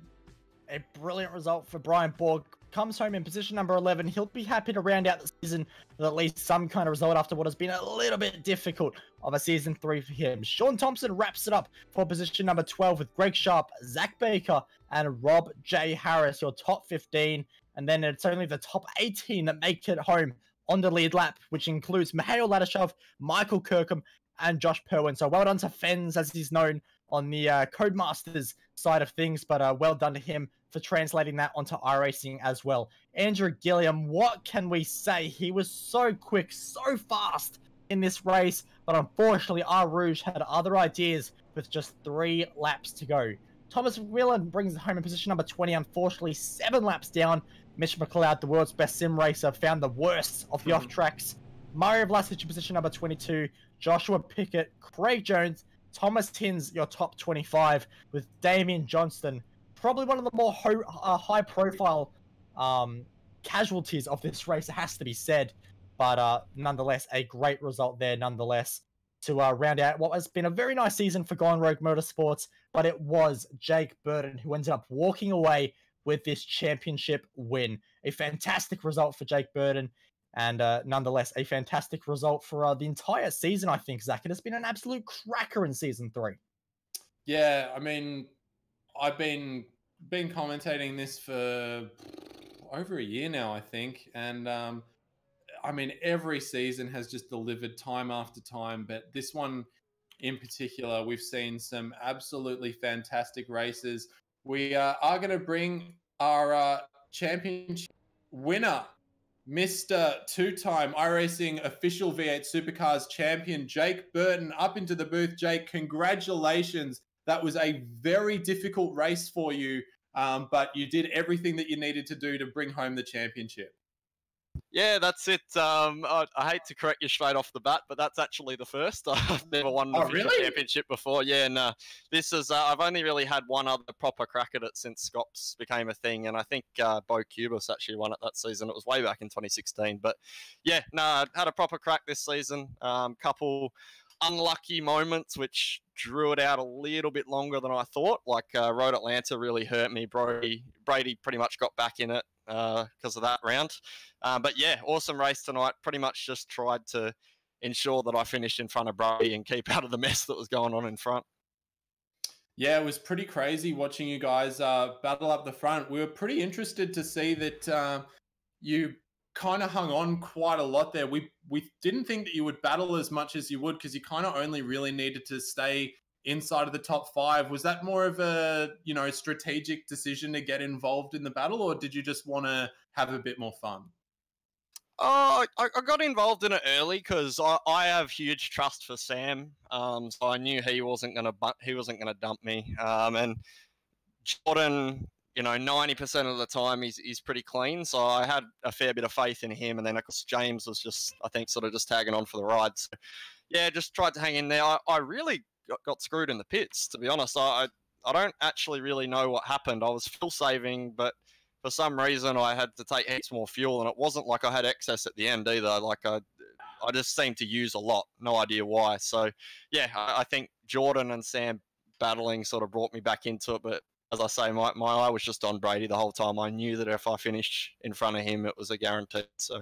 E: A brilliant result for Brian Borg. Comes home in position number 11. He'll be happy to round out the season with at least some kind of result after what has been a little bit difficult of a season three for him. Sean Thompson wraps it up for position number 12 with Greg Sharp, Zach Baker, and Rob J. Harris, your top 15. And then it's only the top 18 that make it home on the lead lap, which includes Mikhail Ladashov, Michael Kirkham, and Josh Perwin. So well done to Fens, as he's known on the uh, Codemasters side of things, but uh, well done to him for translating that onto iRacing as well. Andrew Gilliam, what can we say? He was so quick, so fast in this race, but unfortunately, Eau Rouge had other ideas with just three laps to go. Thomas Whelan brings home in position number 20, unfortunately, seven laps down Mitch McLeod, the world's best sim racer, found the worst of the mm. off tracks. Mario Vlasic in position number 22, Joshua Pickett, Craig Jones, Thomas Tins, your top 25, with Damien Johnston, probably one of the more ho- uh, high profile um, casualties of this race, it has to be said. But uh, nonetheless, a great result there, nonetheless, to uh, round out what has been a very nice season for Gone Rogue Motorsports. But it was Jake Burton who ended up walking away with this championship win. A fantastic result for Jake Burton, and uh, nonetheless, a fantastic result for uh, the entire season, I think, Zach. It has been an absolute cracker in season three.
F: Yeah, I mean, I've been been commentating this for over a year now, I think, and um, I mean, every season has just delivered time after time, but this one in particular, we've seen some absolutely fantastic races. We uh, are going to bring our uh, championship winner, Mr. Two time iRacing official V8 Supercars champion, Jake Burton, up into the booth. Jake, congratulations. That was a very difficult race for you, um, but you did everything that you needed to do to bring home the championship.
G: Yeah, that's it. Um, I, I, hate to correct you straight off the bat, but that's actually the first. I've never won an oh, really? championship before. Yeah, and uh, this is. Uh, I've only really had one other proper crack at it since Scops became a thing, and I think uh, Bo Cubis actually won it that season. It was way back in 2016, but yeah, no, I had a proper crack this season. Um, couple unlucky moments which drew it out a little bit longer than I thought. Like uh, Road Atlanta really hurt me. Brody Brady pretty much got back in it because uh, of that round. Uh, but yeah, awesome race tonight. Pretty much just tried to ensure that I finished in front of Brody and keep out of the mess that was going on in front.
F: Yeah, it was pretty crazy watching you guys uh, battle up the front. We were pretty interested to see that uh, you kind of hung on quite a lot there. We we didn't think that you would battle as much as you would because you kind of only really needed to stay inside of the top five. Was that more of a you know strategic decision to get involved in the battle, or did you just want to have a bit more fun?
G: Oh, I, I got involved in it early because I, I have huge trust for Sam. Um, so I knew he wasn't gonna he wasn't gonna dump me. Um, and Jordan, you know, ninety percent of the time he's he's pretty clean. So I had a fair bit of faith in him. And then of course James was just I think sort of just tagging on for the ride. So yeah, just tried to hang in there. I, I really got, got screwed in the pits. To be honest, I I don't actually really know what happened. I was fuel saving, but for some reason I had to take heaps more fuel, and it wasn't like I had excess at the end either. Like I, I just seemed to use a lot. No idea why. So yeah, I, I think Jordan and Sam battling sort of brought me back into it. But as I say, my, my eye was just on Brady the whole time. I knew that if I finished in front of him, it was a guarantee. So.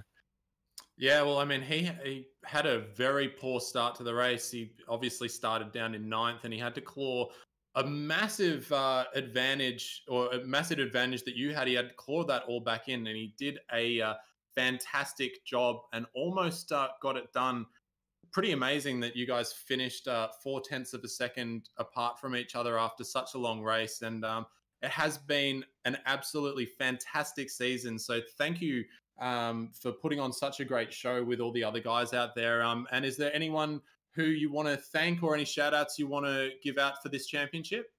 F: Yeah, well, I mean, he, he had a very poor start to the race. He obviously started down in ninth and he had to claw a massive uh, advantage or a massive advantage that you had. He had to claw that all back in and he did a uh, fantastic job and almost uh, got it done. Pretty amazing that you guys finished uh, four tenths of a second apart from each other after such a long race. And um, it has been an absolutely fantastic season. So thank you um, for putting on such a great show with all the other guys out there. Um, and is there anyone who you want to thank or any shout outs you want to give out for this championship?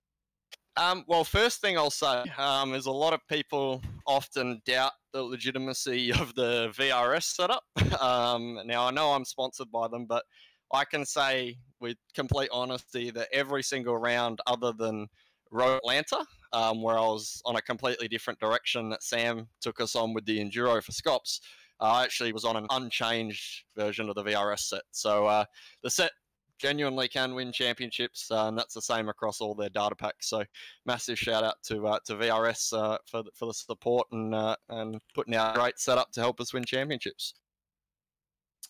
G: Um, well, first thing I'll say um, is a lot of people often doubt the legitimacy of the VRS setup. Um, now, I know I'm sponsored by them, but I can say with complete honesty that every single round, other than Road Atlanta, um, where I was on a completely different direction that Sam took us on with the Enduro for Scops. I actually was on an unchanged version of the VRS set. So uh, the set genuinely can win championships, uh, and that's the same across all their data packs. So massive shout out to uh, to VRS uh, for the, for the support and uh, and putting out great setup to help us win championships.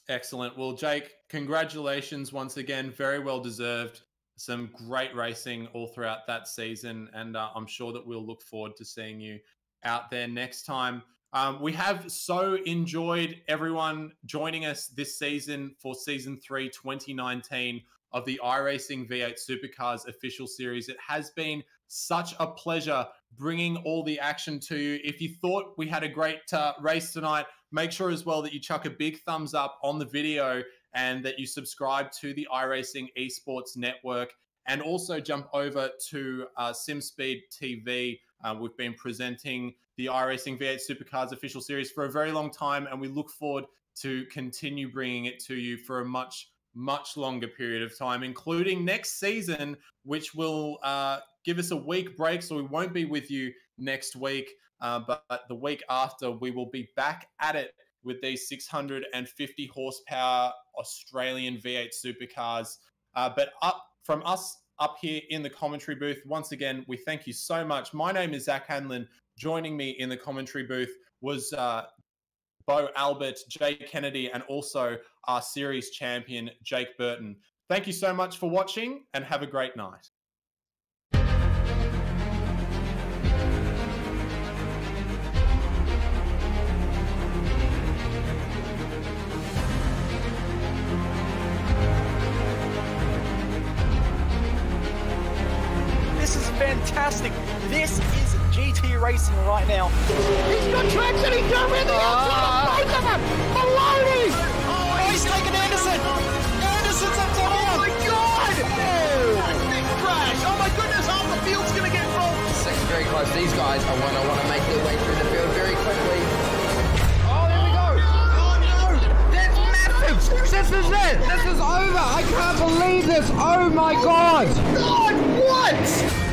F: Excellent. Well, Jake, congratulations once again. Very well deserved some great racing all throughout that season, and uh, I'm sure that we'll look forward to seeing you out there next time. Um, we have so enjoyed everyone joining us this season for season three, 2019 of the iRacing V8 Supercars official series. It has been such a pleasure bringing all the action to you. If you thought we had a great uh, race tonight, make sure as well that you chuck a big thumbs up on the video and that you subscribe to the iRacing Esports Network and also jump over to uh, SimSpeed TV. Uh, we've been presenting the iRacing V8 Supercars official series for a very long time, and we look forward to continue bringing it to you for a much, much longer period of time, including next season, which will uh, give us a week break. So we won't be with you next week, uh, but the week after, we will be back at it with these 650 horsepower Australian V8 supercars. Uh, but up from us up here in the commentary booth, once again, we thank you so much. My name is Zach Hanlon. Joining me in the commentary booth was uh, Bo Albert, Jay Kennedy, and also our series champion, Jake Burton. Thank you so much for watching and have a great night.
B: This is GT Racing right now. He's got traction. He's going in the outside. Ah. Both of them. Maloney. Oh, he's taking Anderson. Anderson's up to Oh my God. Oh, big crash. Oh my goodness. Half the field's going to get rolled.
A: Second very close. These guys are want to want to make their way through the field very quickly.
B: Oh, there we go. Oh no.
A: That's massive. This is it. This is over. I can't believe this. Oh my god.
B: God, what?